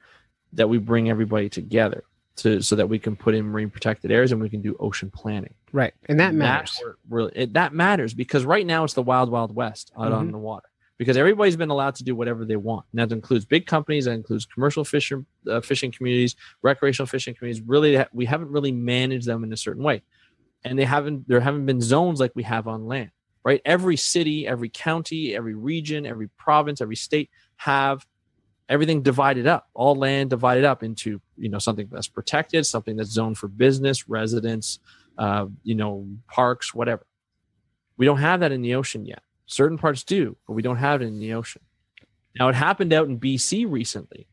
that we bring everybody together to so that we can put in marine protected areas and we can do ocean planning. Right, and that matters. really, it, that matters because right now it's the wild wild west out mm-hmm. on the water because everybody's been allowed to do whatever they want. And that includes big companies, that includes commercial fishing, uh, fishing communities, recreational fishing communities. Really, we haven't really managed them in a certain way, and they haven't. There haven't been zones like we have on land. Right, every city, every county, every region, every province, every state have everything divided up all land divided up into you know something that's protected something that's zoned for business residents uh, you know parks whatever we don't have that in the ocean yet Certain parts do, but we don't have it in the ocean. Now it happened out in BC recently,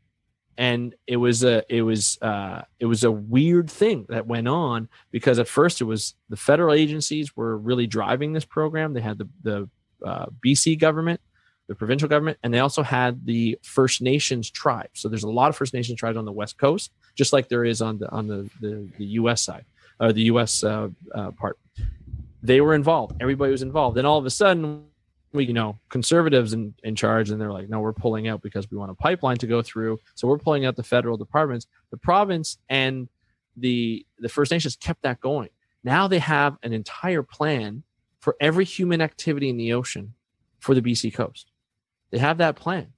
and it was a it was uh, it was a weird thing that went on because at first it was the federal agencies were really driving this program. They had the the uh, BC government, the provincial government, and they also had the First Nations tribes. So there's a lot of First Nations tribes on the west coast, just like there is on the on the the, the U.S. side or the U.S. Uh, uh, part. They were involved. Everybody was involved, and all of a sudden we you know conservatives in, in charge and they're like no we're pulling out because we want a pipeline to go through. So we're pulling out the federal departments. The province and the the first nations kept that going. Now they have an entire plan for every human activity in the ocean for the bc coast. They have that plan.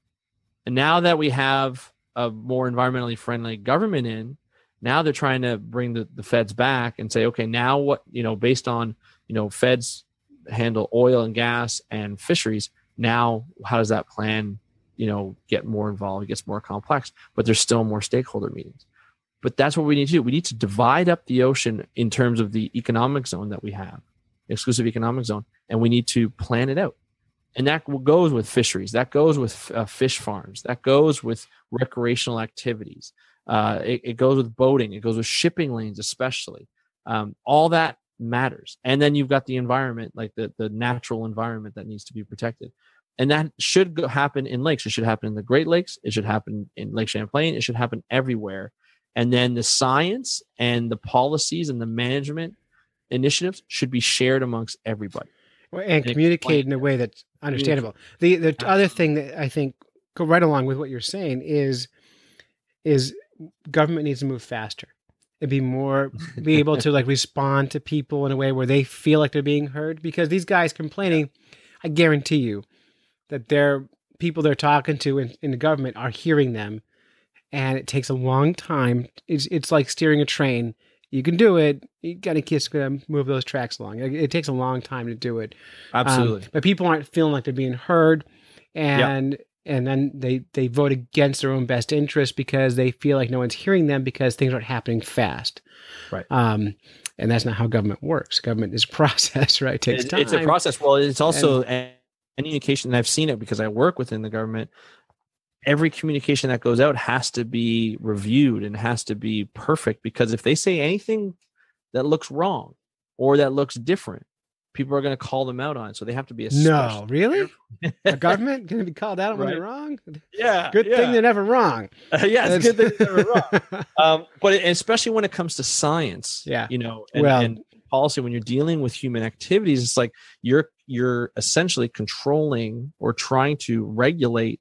And now that we have a more environmentally friendly government in now they're trying to bring the, the feds back and say okay now what you know based on you know feds handle oil and gas and fisheries. Now, how does that plan, you know, get more involved? It gets more complex, but there's still more stakeholder meetings. But that's what we need to do. We need to divide up the ocean in terms of the economic zone that we have, exclusive economic zone, and we need to plan it out. And that goes with fisheries. That goes with uh, fish farms. That goes with recreational activities. Uh, it, it, goes with boating. It goes with shipping lanes, especially. Um, all that matters. And then you've got the environment, like the, the natural environment that needs to be protected. And that should go, happen in lakes. It should happen in the Great Lakes. It should happen in Lake Champlain. It should happen everywhere. And then the science and the policies and the management initiatives should be shared amongst everybody. Well, and, and communicate in a way that's understandable. The the Absolutely. other thing that I think go right along with what you're saying is is government needs to move faster and be more be able to like respond to people in a way where they feel like they're being heard because these guys complaining i guarantee you that their people they're talking to in, in the government are hearing them and it takes a long time. It's, it's like steering a train. You can do it. You gotta kiss them move those tracks along. It, it, takes a long time to do it. Um, absolutely. um, but people aren't feeling like they're being heard and yep and then they they vote against their own best interest because they feel like no one's hearing them because things aren't happening fast. Right. Um, and that's not how government works. Government is a process, right? It takes time. It's a process. Well, it's also and, any communication, and I've seen it because I work within the government. Every communication that goes out has to be reviewed and has to be perfect because if they say anything that looks wrong or that looks different, people are going to call them out on. So they have to be a no, really. a government going to be called out right. when they're wrong. Yeah, good yeah. thing they're never wrong. Uh, yeah, it's good thing they're never wrong. Um, but it, especially when it comes to science, yeah, you know, and, well, and policy when you're dealing with human activities, it's like you're you're essentially controlling or trying to regulate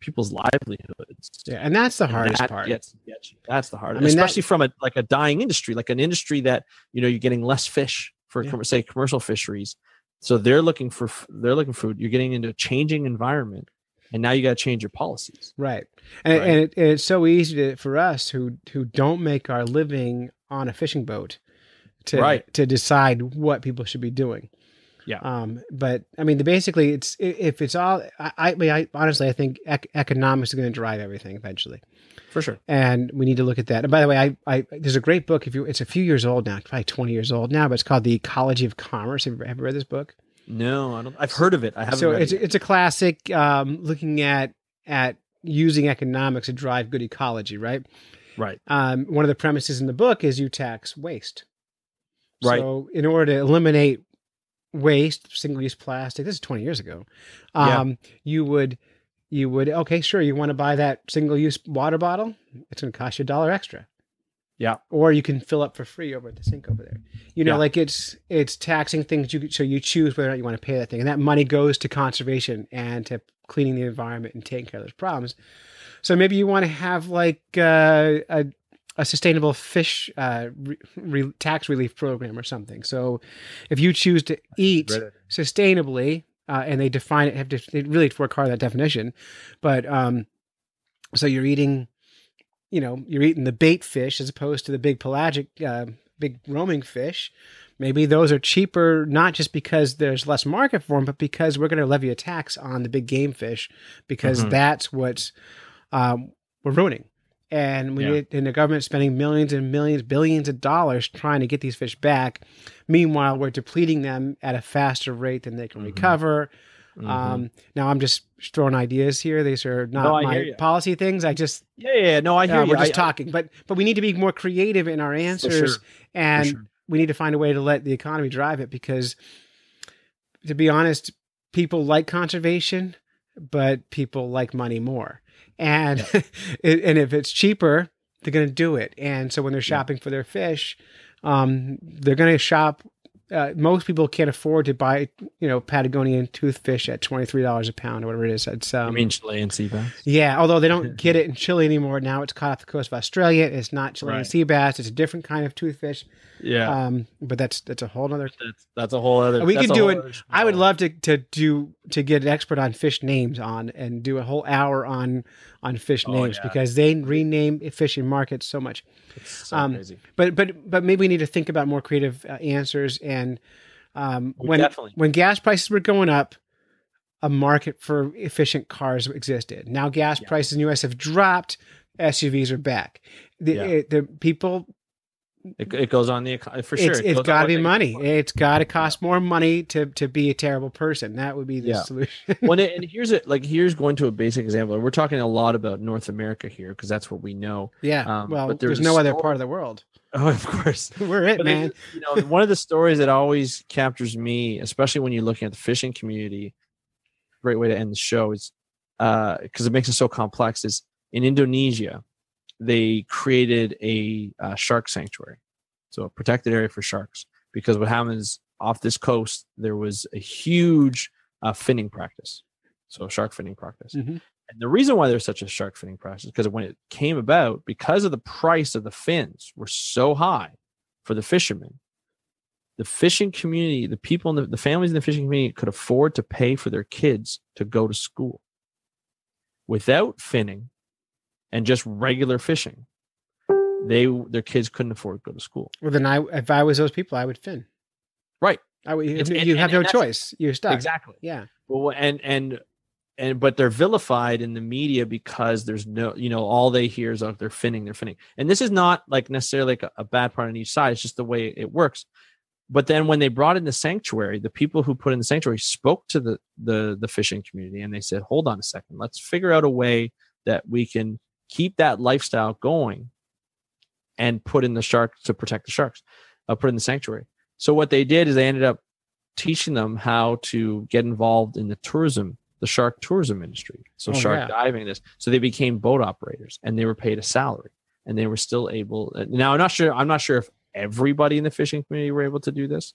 people's livelihoods. Yeah, and that's the hardest that part. Gets, gets that's the hardest, I mean, especially that, from a like a dying industry, like an industry that you know you're getting less fish for yeah. say commercial fisheries. So they're looking for they're looking for food. You're getting into a changing environment, and now you got to change your policies. Right, and, right. and, it, and it's so easy to, for us who who don't make our living on a fishing boat to right. to decide what people should be doing. Yeah. Um, but I mean, the basically, it's if it's all. I, I mean, I honestly, I think ec- economics is going to drive everything eventually for sure. And we need to look at that. And by the way, I, I there's a great book. If you, it's a few years old now, probably 20 years old now, but it's called The Ecology of Commerce. Have you ever read this book? No, I don't. I've heard of it. I haven't. so read it's it it's a classic um, looking at at using economics to drive good ecology, right? right. Um, one of the premises in the book is you tax waste. Right. So in order to eliminate waste, single use plastic, this is 20 years ago. Yeah. Um, you would you would okay, sure, you want to buy that single use water bottle? It's going to cost you a dollar extra. Yeah. Or you can fill up for free over at the sink over there. You know, Yeah. like it's it's taxing things you so you choose whether or not you want to pay that thing. And that money goes to conservation and to cleaning the environment and taking care of those problems. So maybe you want to have like uh, a a sustainable fish uh, re- re- tax relief program or something. So if you choose to eat sustainably, uh, and they define it, have to they really work hard on that definition, but um, so you're eating, you know, you're eating the bait fish as opposed to the big pelagic, uh, big roaming fish. Maybe those are cheaper, not just because there's less market for them, but because we're going to levy a tax on the big game fish, because Mhm. that's what's um, we're ruining. And we Yeah. need, and the government spending millions and millions, billions of dollars trying to get these fish back. Meanwhile, we're depleting them at a faster rate than they can Mhm. recover. Mhm. Um, now, I'm just throwing ideas here. These are not No, my policy things. I just yeah, yeah, yeah. No, I hear uh, you. we're just I- I- talking, but but we need to be more creative in our answers, sure, and sure. we need to find a way to let the economy drive it. Because, to be honest, people like conservation, but people like money more. And it, and if it's cheaper, they're going to do it. And so when they're Yeah. shopping for their fish, um, they're going to shop. Uh, most people can't afford to buy, you know, Patagonian toothfish at twenty three dollars a pound or whatever it is. It's um, I mean, Chilean sea bass. yeah, although they don't get it in Chile anymore. Now it's caught off the coast of Australia. It's not Chilean Right. sea bass. It's a different kind of toothfish. Yeah, Um, but that's that's a whole other. that's that's a whole other. We can do it. I would love to to do to get an expert on fish names on and do a whole hour on on fish Oh, names yeah. because they rename fish in markets so much. It's so um, crazy. But but but maybe we need to think about more creative uh, answers and um, when definitely- when gas prices were going up, a market for efficient cars existed. Now gas Yeah. prices in the U.S. have dropped. SUVs are back. The, Yeah. it- the people, It, it goes on the eco- for sure. it's, It it's goes on got to be they- money. It's got to cost more money to to be a terrible person. That would be the Yeah. solution. well, and here's it. Like here's going to a basic example. We're talking a lot about North America here because that's what we know. yeah. Um, well, but there's, there's a no other part of the world. Oh, of course. We're it, But man. it- you know, one of the stories that always captures me, especially when you're looking at the fishing community, great way to end the show is because it makes it so complex. Is in Indonesia, they created a uh, shark sanctuary, so a protected area for sharks. Because what happens off this coast, there was a huge uh, finning practice, so shark finning practice. Mhm. And the reason why there's such a shark finning practice is because when it came about, because of the price of the fins were so high for the fishermen, the fishing community, the people in the, the families in the fishing community could afford to pay for their kids to go to school without finning and just regular fishing. They their kids couldn't afford to go to school. Well, then I, if I was those people, I would fin. Right. I would. You, you and- have and- no choice. You're stuck. Exactly. Yeah. Well, and and and but they're vilified in the media because there's no, you know, all they hear is of they're finning, they're finning, and this is not like necessarily like a, a bad part on each side. It's just the way it works. But then when they brought in the sanctuary, the people who put in the sanctuary spoke to the the the fishing community, and they said, "Hold on a second, let's figure out a way that we can keep that lifestyle going, and put in the shark to protect the sharks, uh, put in the sanctuary." So what they did is they ended up teaching them how to get involved in the tourism, the shark tourism industry. So Oh, shark yeah. diving, this. So they became boat operators, and they were paid a salary, and they were still able. uh, Now I'm not sure. I'm not sure if everybody in the fishing community were able to do this,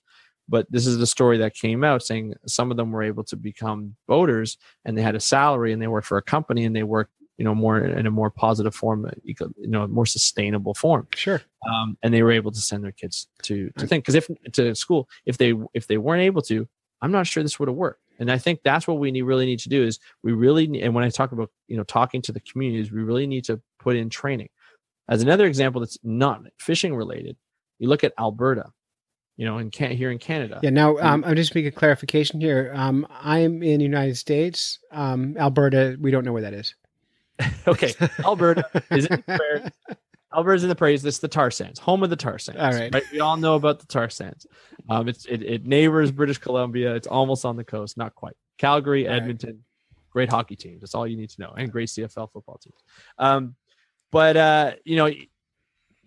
but this is the story that came out saying some of them were able to become boaters, and they had a salary, and they worked for a company, and they worked, you know, more in a more positive form, uh, you know, more sustainable form Sure. um, and they were able to send their kids to to think because if to school if they if they weren't able to i'm not sure this would have worked and i think that's what we need, really need to do is we really need, and when i talk about you know talking to the communities we really need to put in training as another example that's not fishing related you look at alberta you know in can here in canada Yeah. Now, um, I'm just making a clarification here. Um, I'm in the United States. Um, Alberta. We don't know where that is. okay alberta is it fair Alberta's in the prairies. This is the tar sands, home of the tar sands. All right. We all know about the tar sands. Um, it's it, it neighbors British Columbia. It's almost on the coast, not quite. Calgary, All right. Edmonton, great hockey teams. That's all you need to know, and great CFL football teams. Um, but uh, you know,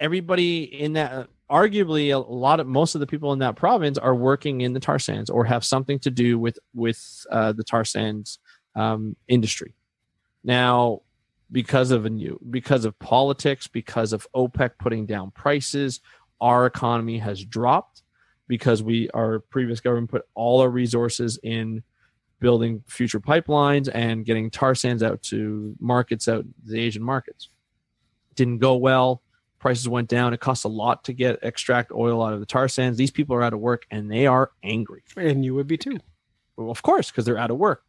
everybody in that, arguably, a lot of most of the people in that province are working in the tar sands or have something to do with with uh, the tar sands um, industry. Now, because of a new because of politics, because of OPEC putting down prices, our economy has dropped because we our previous government put all our resources in building future pipelines and getting tar sands out to markets out the Asian markets. Didn't go well. Prices went down. It costs a lot to get extract oil out of the tar sands. These people are out of work and they are angry. And you would be too. Well, of course, because they're out of work.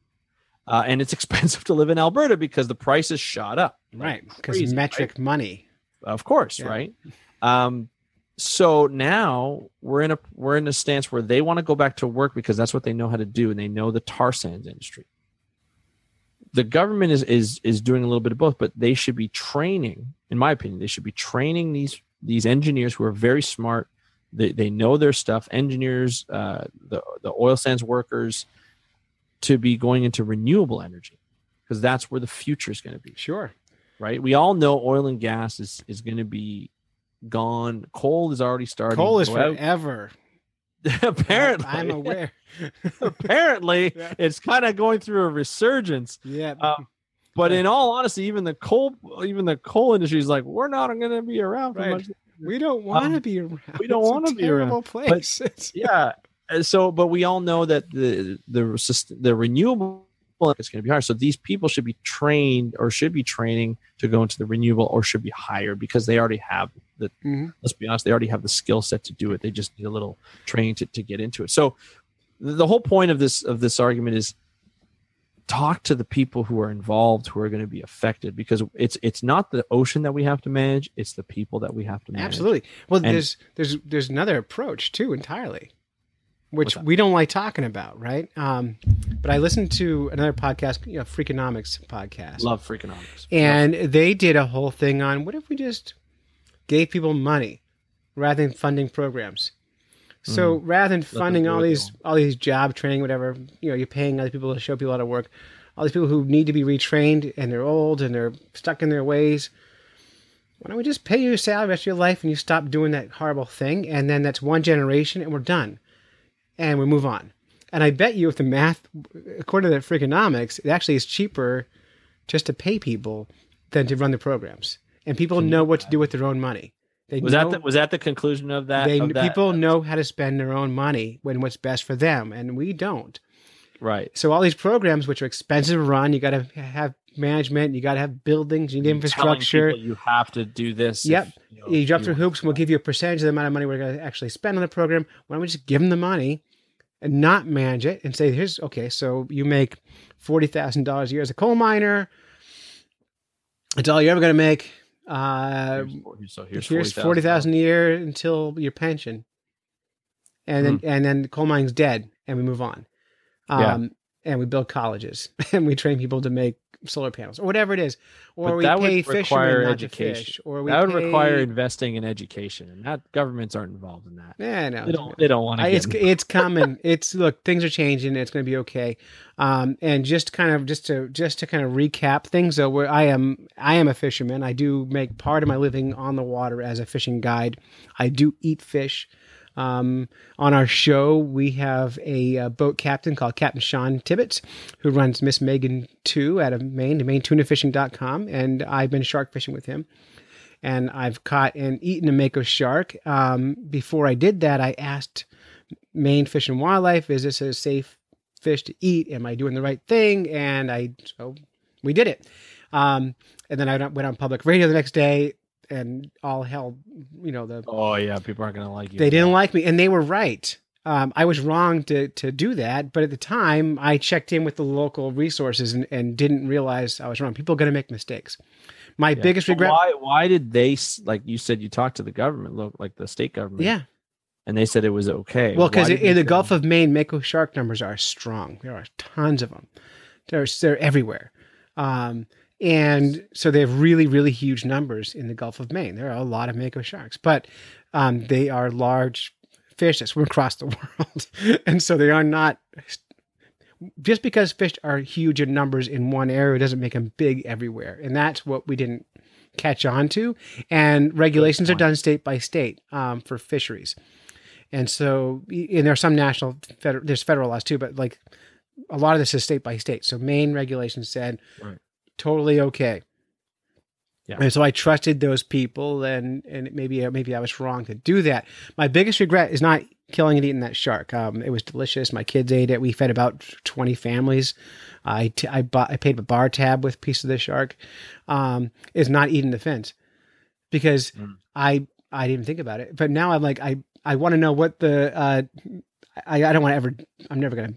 Uh, and it's expensive to live in Alberta because the prices shot up. Right. Because Crazy, metric money. Of course, Yeah. right? Um, so now we're in a we're in a stance where they want to go back to work because that's what they know how to do and they know the tar sands industry. The government is is is doing a little bit of both, but they should be training, in my opinion, they should be training these these engineers who are very smart. They, they know their stuff. Engineers, uh, the the oil sands workers, to be going into renewable energy because that's where the future is going to be Sure. right? We all know oil and gas is is going to be gone. Coal is already starting. Coal is forever. apparently, I'm aware. apparently, Yeah. it's kind of going through a resurgence. yeah. Um, But in all honesty, even the coal, even the coal industry is like, we're not going to be around for Right. much. we don't want to um, be around. we don't wanna be around. place. It's- Yeah. So, but we all know that the the the renewable is going to be hard. So these people should be trained or should be training to go into the renewable or should be hired because they already have the Mhm. let's be honest, they already have the skill set to do it. They just need a little training to, to get into it. So the whole point of this of this argument is talk to the people who are involved who are going to be affected because it's it's not the ocean that we have to manage, it's the people that we have to manage. Absolutely. Well, And- there's there's there's another approach too entirely, which we don't like talking about, right? Um, but I listened to another podcast, you know, Freakonomics podcast, Love freakonomics. and they did a whole thing on what if we just gave people money rather than funding programs. So rather than funding all these all these job training, whatever, you know, you're paying other people to show people how to work. All these people who need to be retrained and they're old and they're stuck in their ways. Why don't we just pay you a salary the rest of your life and you stop doing that horrible thing? And then that's one generation and we're done. And we move on. And I bet you if the math, according to the Freakonomics, it actually is cheaper just to pay people than to run the programs. And people know what to do with their own money. They Was know, that the, was that the conclusion of that? they of that? people know how to spend their own money when what's best for them, and we don't. right? So all these programs, which are expensive to run, you got to have management, you got to have buildings, you need Telling infrastructure. people you have to do this. Yep. if, you, know, You jump you through hoops, and we'll give you a percentage of the amount of money we're going to actually spend on the program. Why don't we just give them the money and not manage it and say, here's okay, so you make forty thousand dollars a year as a coal miner. It's all you're ever going to make. Uh, Here's, so here's, here's, forty thousand a year until your pension, and then and then the coal mining's dead, and we move on. Yeah. Um, and we build colleges, and we train people to make solar panels, or whatever it is, or But we that would pay require fishermen to education. fish, or we that would pay... require investing in education, and that governments aren't involved in that. Yeah, no, They don't. They don't want to. it's it's coming. It's look, things are changing. It's going to be okay. Um, and just kind of just to just to kind of recap things though, where I am I am a fisherman. I do make part of my living on the water as a fishing guide. I do eat fish. Um, on our show, we have a, uh boat captain called Captain Shawn Tibbetts, who runs Miss Megan 2 out of Maine, MaineTunaFishing.com, and I've been shark fishing with him and I've caught and eaten a mako shark. Um, before I did that, I asked Maine Fish and Wildlife, "Is this a safe fish to eat? Am I doing the right thing?" And I so we did it. Um, and then I went on public radio the next day, and all hell, you know, the Oh yeah, people aren't going to like you. they didn't like me, and they were right. Um, I was wrong to to do that, but at the time, I checked in with the local resources and, and didn't realize I was wrong. People are going to make mistakes. My Yeah. biggest regret, Why? Why did they? Like you said, you talked to the government, look like the state government. yeah, and they said it was okay. Well, because in the Gulf of Maine, mako shark numbers are strong. There are tons of them. They're they're everywhere, um, and so they have really, really huge numbers in the Gulf of Maine. There are a lot of mako sharks, but um, they are large fish that swim across the world, and so they are not. Just because fish are huge in numbers in one area doesn't make them big everywhere, and that's what we didn't catch on to. And regulations are done state by state um, for fisheries, and so and there are some national federal, there's federal laws too, but like a lot of this is state by state. So Maine regulations said Right. Totally okay. Yeah. And so I trusted those people, and and maybe maybe I was wrong to do that. My biggest regret is not killing and eating that shark. Um, it was delicious. My kids ate it. We fed about twenty families. I t- I bought I paid a bar tab with a piece of the shark. Um, is not eating the fins because Mm. I I didn't think about it. But now I'm like I I want to know what the uh, I I don't want to ever I'm never gonna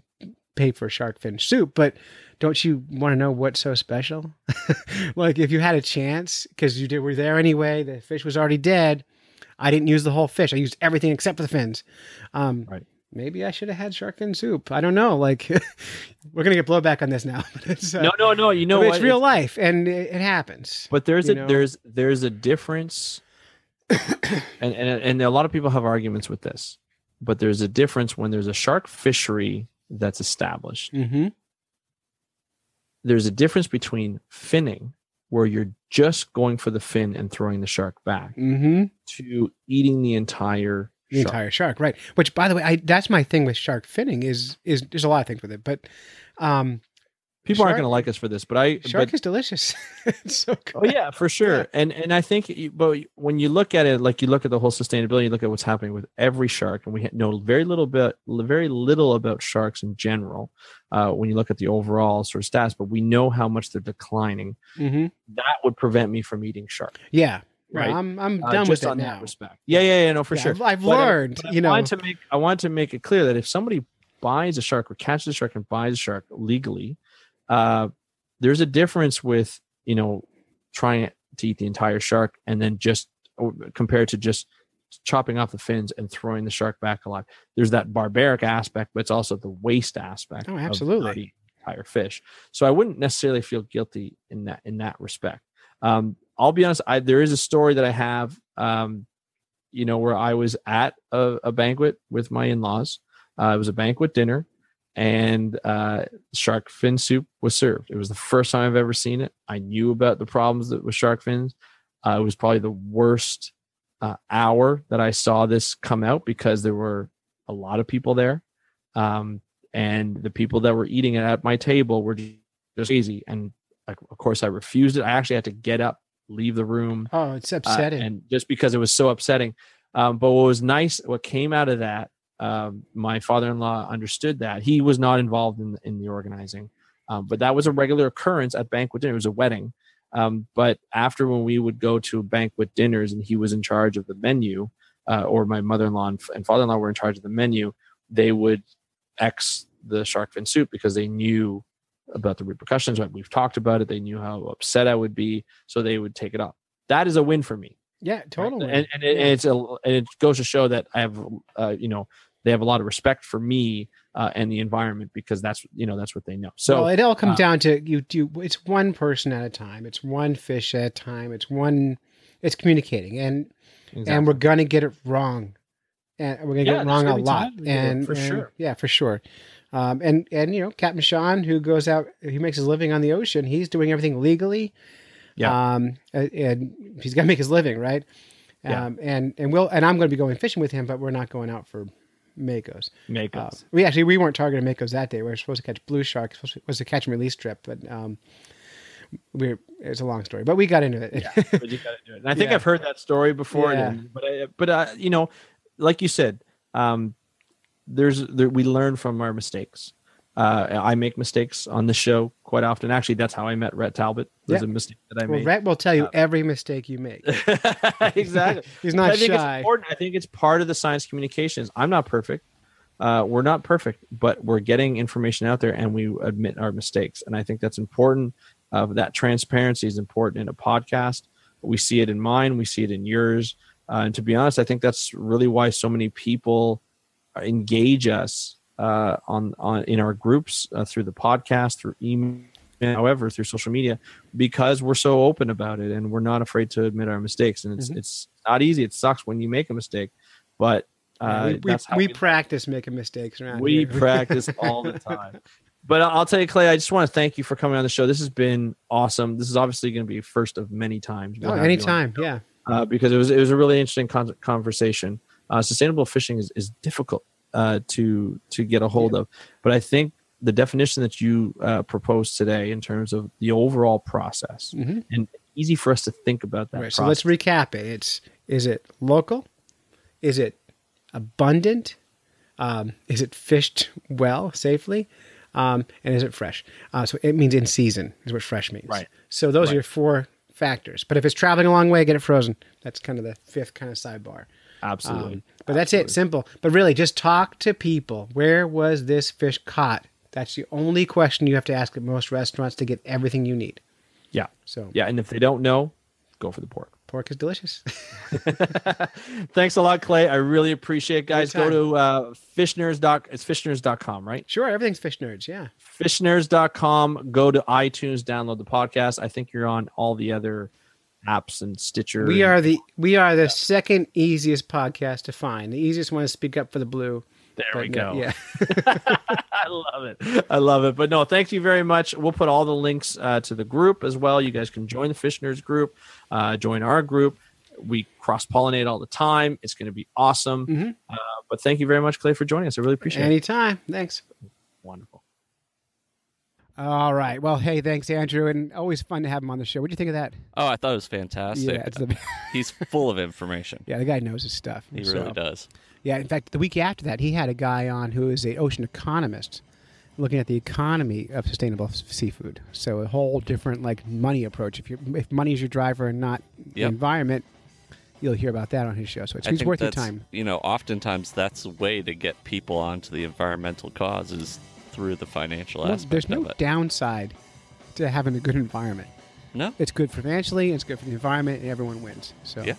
pay for shark fin soup, but don't you want to know what's so special? like if you had a chance, because you did, were there anyway, the fish was already dead. I didn't use the whole fish. I used everything except for the fins. Um, Right. Maybe I should have had shark fin soup. I don't know. Like we're gonna get blowback on this now. it's, uh, no, no, no. You know what? it's real life, and it, it happens. But there's a know? there's there's a difference, and, and and a lot of people have arguments with this. But there's a difference when there's a shark fishery that's established. Mm-hmm. There's a difference between finning, where you're just going for the fin and throwing the shark back, Mm-hmm. to eating the entire The shark. entire shark, right? Which, by the way, I that's my thing with shark finning is is there's a lot of things with it, but um, People aren't going to like us for this, but I shark but is delicious. it's so good. Oh yeah, for sure. Yeah. And and I think, you- but when you look at it, like you look at the whole sustainability, you look at what's happening with every shark, and we know very little bit, very little about sharks in general. Uh, when you look at the overall sort of stats, but we know how much they're declining. Mm-hmm. That would prevent me from eating shark. Yeah, Right. I'm I'm Uh, done just with it now. that respect. Yeah, yeah, yeah. No, for Yeah, sure. I've, I've learned, But I you know. I wanted to make I wanted to make it clear that if somebody buys a shark or catches a shark and buys a shark legally, uh, there's a difference with you know trying to eat the entire shark and then just compared to just chopping off the fins and throwing the shark back alive. There's that barbaric aspect, but it's also the waste aspect. Oh, of absolutely. not eating the entire fish. So I wouldn't necessarily feel guilty in that in that respect. Um, I'll be honest. I there is a story that I have. Um, you know, where I was at a, a banquet with my in-laws. Uh, it was a banquet dinner, and uh, shark fin soup was served. It was the first time I've ever seen it. I knew about the problems that with shark fins. Uh, it was probably the worst uh, hour that I saw this come out because there were a lot of people there, um, and the people that were eating it at my table were just crazy. And of course, I refused it. I actually had to get up, leave the room, oh, it's uh, upsetting. and just because it was so upsetting. Um, but what was nice, what came out of that, um, my father-in-law understood that he was not involved in in the organizing, um, but that was a regular occurrence at banquet dinner. It was a wedding, um, but after when we would go to banquet dinners and he was in charge of the menu, uh, or my mother-in-law and, and father-in-law were in charge of the menu, they would X the shark fin soup because they knew about the repercussions. Right? We've talked about it. They knew how upset I would be, so they would take it off. That is a win for me. yeah, totally. And, and, it, and it's a, and it goes to show that I have, uh, you know, they have a lot of respect for me uh, and the environment because that's, you know, that's what they know. So well, it all comes uh, down to you do. It's one person at a time. It's one fish at a time. It's one. It's communicating, and and we're gonna get it wrong, and we're gonna Yeah, get it wrong a lot, times we do it, and for and- sure. yeah, for sure. Um, and and you know, Captain Shawn, who goes out, he makes his living on the ocean. He's doing everything legally. Yeah. Um, and, he's got to make his living, right? Yeah. Um, and and we'll and I'm going to be going fishing with him, but we're not going out for makos. make Uh, we actually we weren't targeting makos that day. We were supposed to catch blue shark. Supposed to, was a catch and release trip, but um, we are it's a long story. But we got into it. but you got to do it. And I think Yeah. I've heard that story before. Yeah. And, but I, but uh, you know, like you said, um, there's there, we learn from our mistakes. Uh, I make mistakes on the show quite often. Actually, that's how I met Rhett Talbot. There's Yeah. a mistake that I well, made. Rhett will tell you Uh, every mistake you make. exactly. He's not I think shy. it's important. I think it's part of the science communications. I'm not perfect. Uh, we're not perfect, but we're getting information out there and we admit our mistakes. And I think that's important. Uh, that transparency is important in a podcast. We see it in mine, we see it in yours. Uh, and to be honest, I think that's really why so many people engage us uh, on on in our groups uh, through the podcast, through email, however through social media because we're so open about it and we're not afraid to admit our mistakes and it's Mhm. it's not easy it sucks when you make a mistake but uh, we we, we we, practice making mistakes around we here. practice all the time but I'll tell you clay i just want to thank you for coming on the show this has been awesome this is obviously going to be first of many times oh, have you on anytime. Yeah. uh, because it was it was a really interesting con- conversation. Uh, sustainable fishing is, is difficult uh, to to get a hold of, but I think the definition that you uh, proposed today in terms of the overall process Mhm. and easy for us to think about that. Right. So let's recap it. It's is it local? Is it abundant? Um, is it fished well, safely? Um, and is it fresh? Uh, so it means in season is what fresh means. Right. So those are your four factors. But if it's traveling a long way, get it frozen. That's kind of the fifth kind of sidebar. absolutely. Um, but that's it, simple. But really, just talk to people. Where was this fish caught? That's the only question you have to ask at most restaurants to get everything you need. yeah, So yeah, and if they don't know, go for the pork. pork is delicious. Thanks a lot, Clay. I really appreciate it, guys. Go to uh, fishnerds. Doc, it's fishnerds.com, right? sure, everything's fish nerds. Yeah. Fishnerds.com. Go to iTunes, download the podcast. I think you're on all the other apps and Stitcher. We and- are the we are the second easiest podcast to find. The easiest one is Speak Up for the Blue. There but we no- go. Yeah. I love it. I love it. But no, thank you very much. We'll put all the links uh, to the group as well. You guys can join the Fish Nerds group, uh, join our group. We cross pollinate all the time. It's going to be awesome. Mhm. Uh, but thank you very much, Clay, for joining us. I really appreciate it. Anytime. Thanks. All right. Well, hey, thanks, Andrew, and always fun to have him on the show. What do you think of that? Oh, I thought it was fantastic. Yeah, the He's full of information. yeah. The guy knows his stuff. He So- really does. Yeah. In fact, the week after that, he had a guy on who is a ocean economist, looking at the economy of sustainable seafood. So a whole different like money approach. If you if money is your driver and not the environment, you'll hear about that on his show. So it's, it's worth your time. You know, oftentimes that's a way to get people onto the environmental causes through the financial Well, aspect there's no downside to having a good environment. no, It's good financially, it's good for the environment, and everyone wins. So Yeah.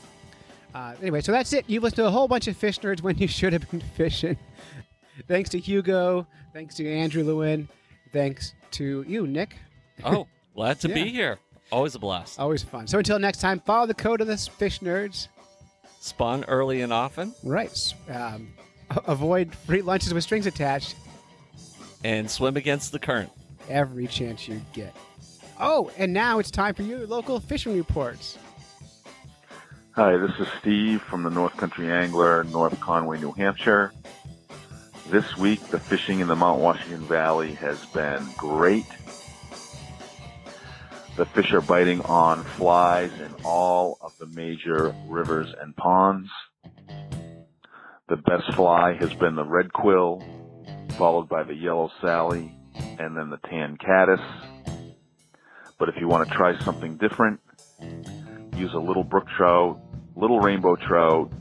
Uh, anyway, so that's it. You've listened to a whole bunch of fish nerds when you should have been fishing. thanks to Hugo. Thanks to Andrew Lewin. Thanks to you, Nick. oh, glad to Yeah. be here. Always a blast. Always fun. So until next time, follow the code of the fish nerds. Spawn early and often, Right. Um, avoid free lunches with strings attached and swim against the current. every chance you get. Oh, and now it's time for your local fishing reports. Hi, this is Steve from the North Country Angler, North Conway, New Hampshire. This week, the fishing in the Mount Washington Valley has been great. The fish are biting on flies in all of the major rivers and ponds. The best fly has been the red quill, followed by the yellow sally, and then the tan caddis. But if you want to try something different, use a little brook trout, little rainbow trout,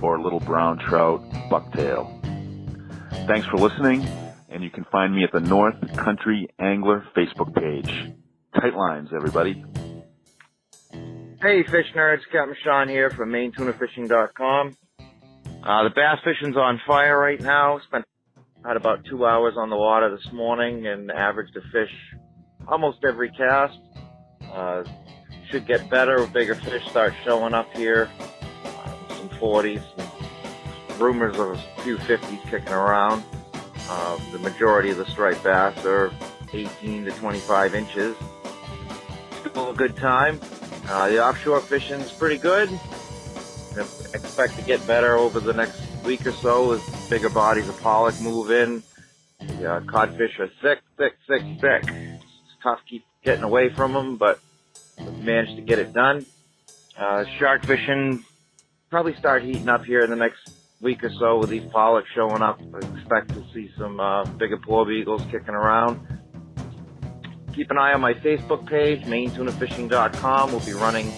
or a little brown trout bucktail. Thanks for listening, and you can find me at the North Country Angler Facebook page. Tight lines, everybody. Hey, fish nerds, Captain Shawn here from MaineTunaFishing.com. Uh, the bass fishing's on fire right now. Spent had about two hours on the water this morning and averaged a fish almost every cast. Uh, should get better. Bigger fish start showing up here. Uh, some 40s, some rumors of a few 50s kicking around. Uh, the majority of the striped bass are 18 to 25 inches. Still a good time. Uh, the offshore fishing's pretty good. Expect to get better over the next week or so as bigger bodies of pollock move in. The uh, codfish are thick, thick, thick, thick. It's tough to keep getting away from them, but managed to get it done. Uh, shark fishing probably start heating up here in the next week or so with these pollock showing up. I expect to see some uh, bigger porbeagles kicking around keep an eye on my Facebook page, MaineTunaFishing.com. We'll be running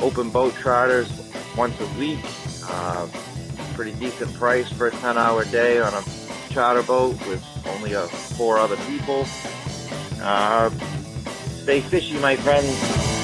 open boat charters once a week. Uh, pretty decent price for a 10 hour day on a charter boat with only uh, four other people. Uh, stay fishy, my friends.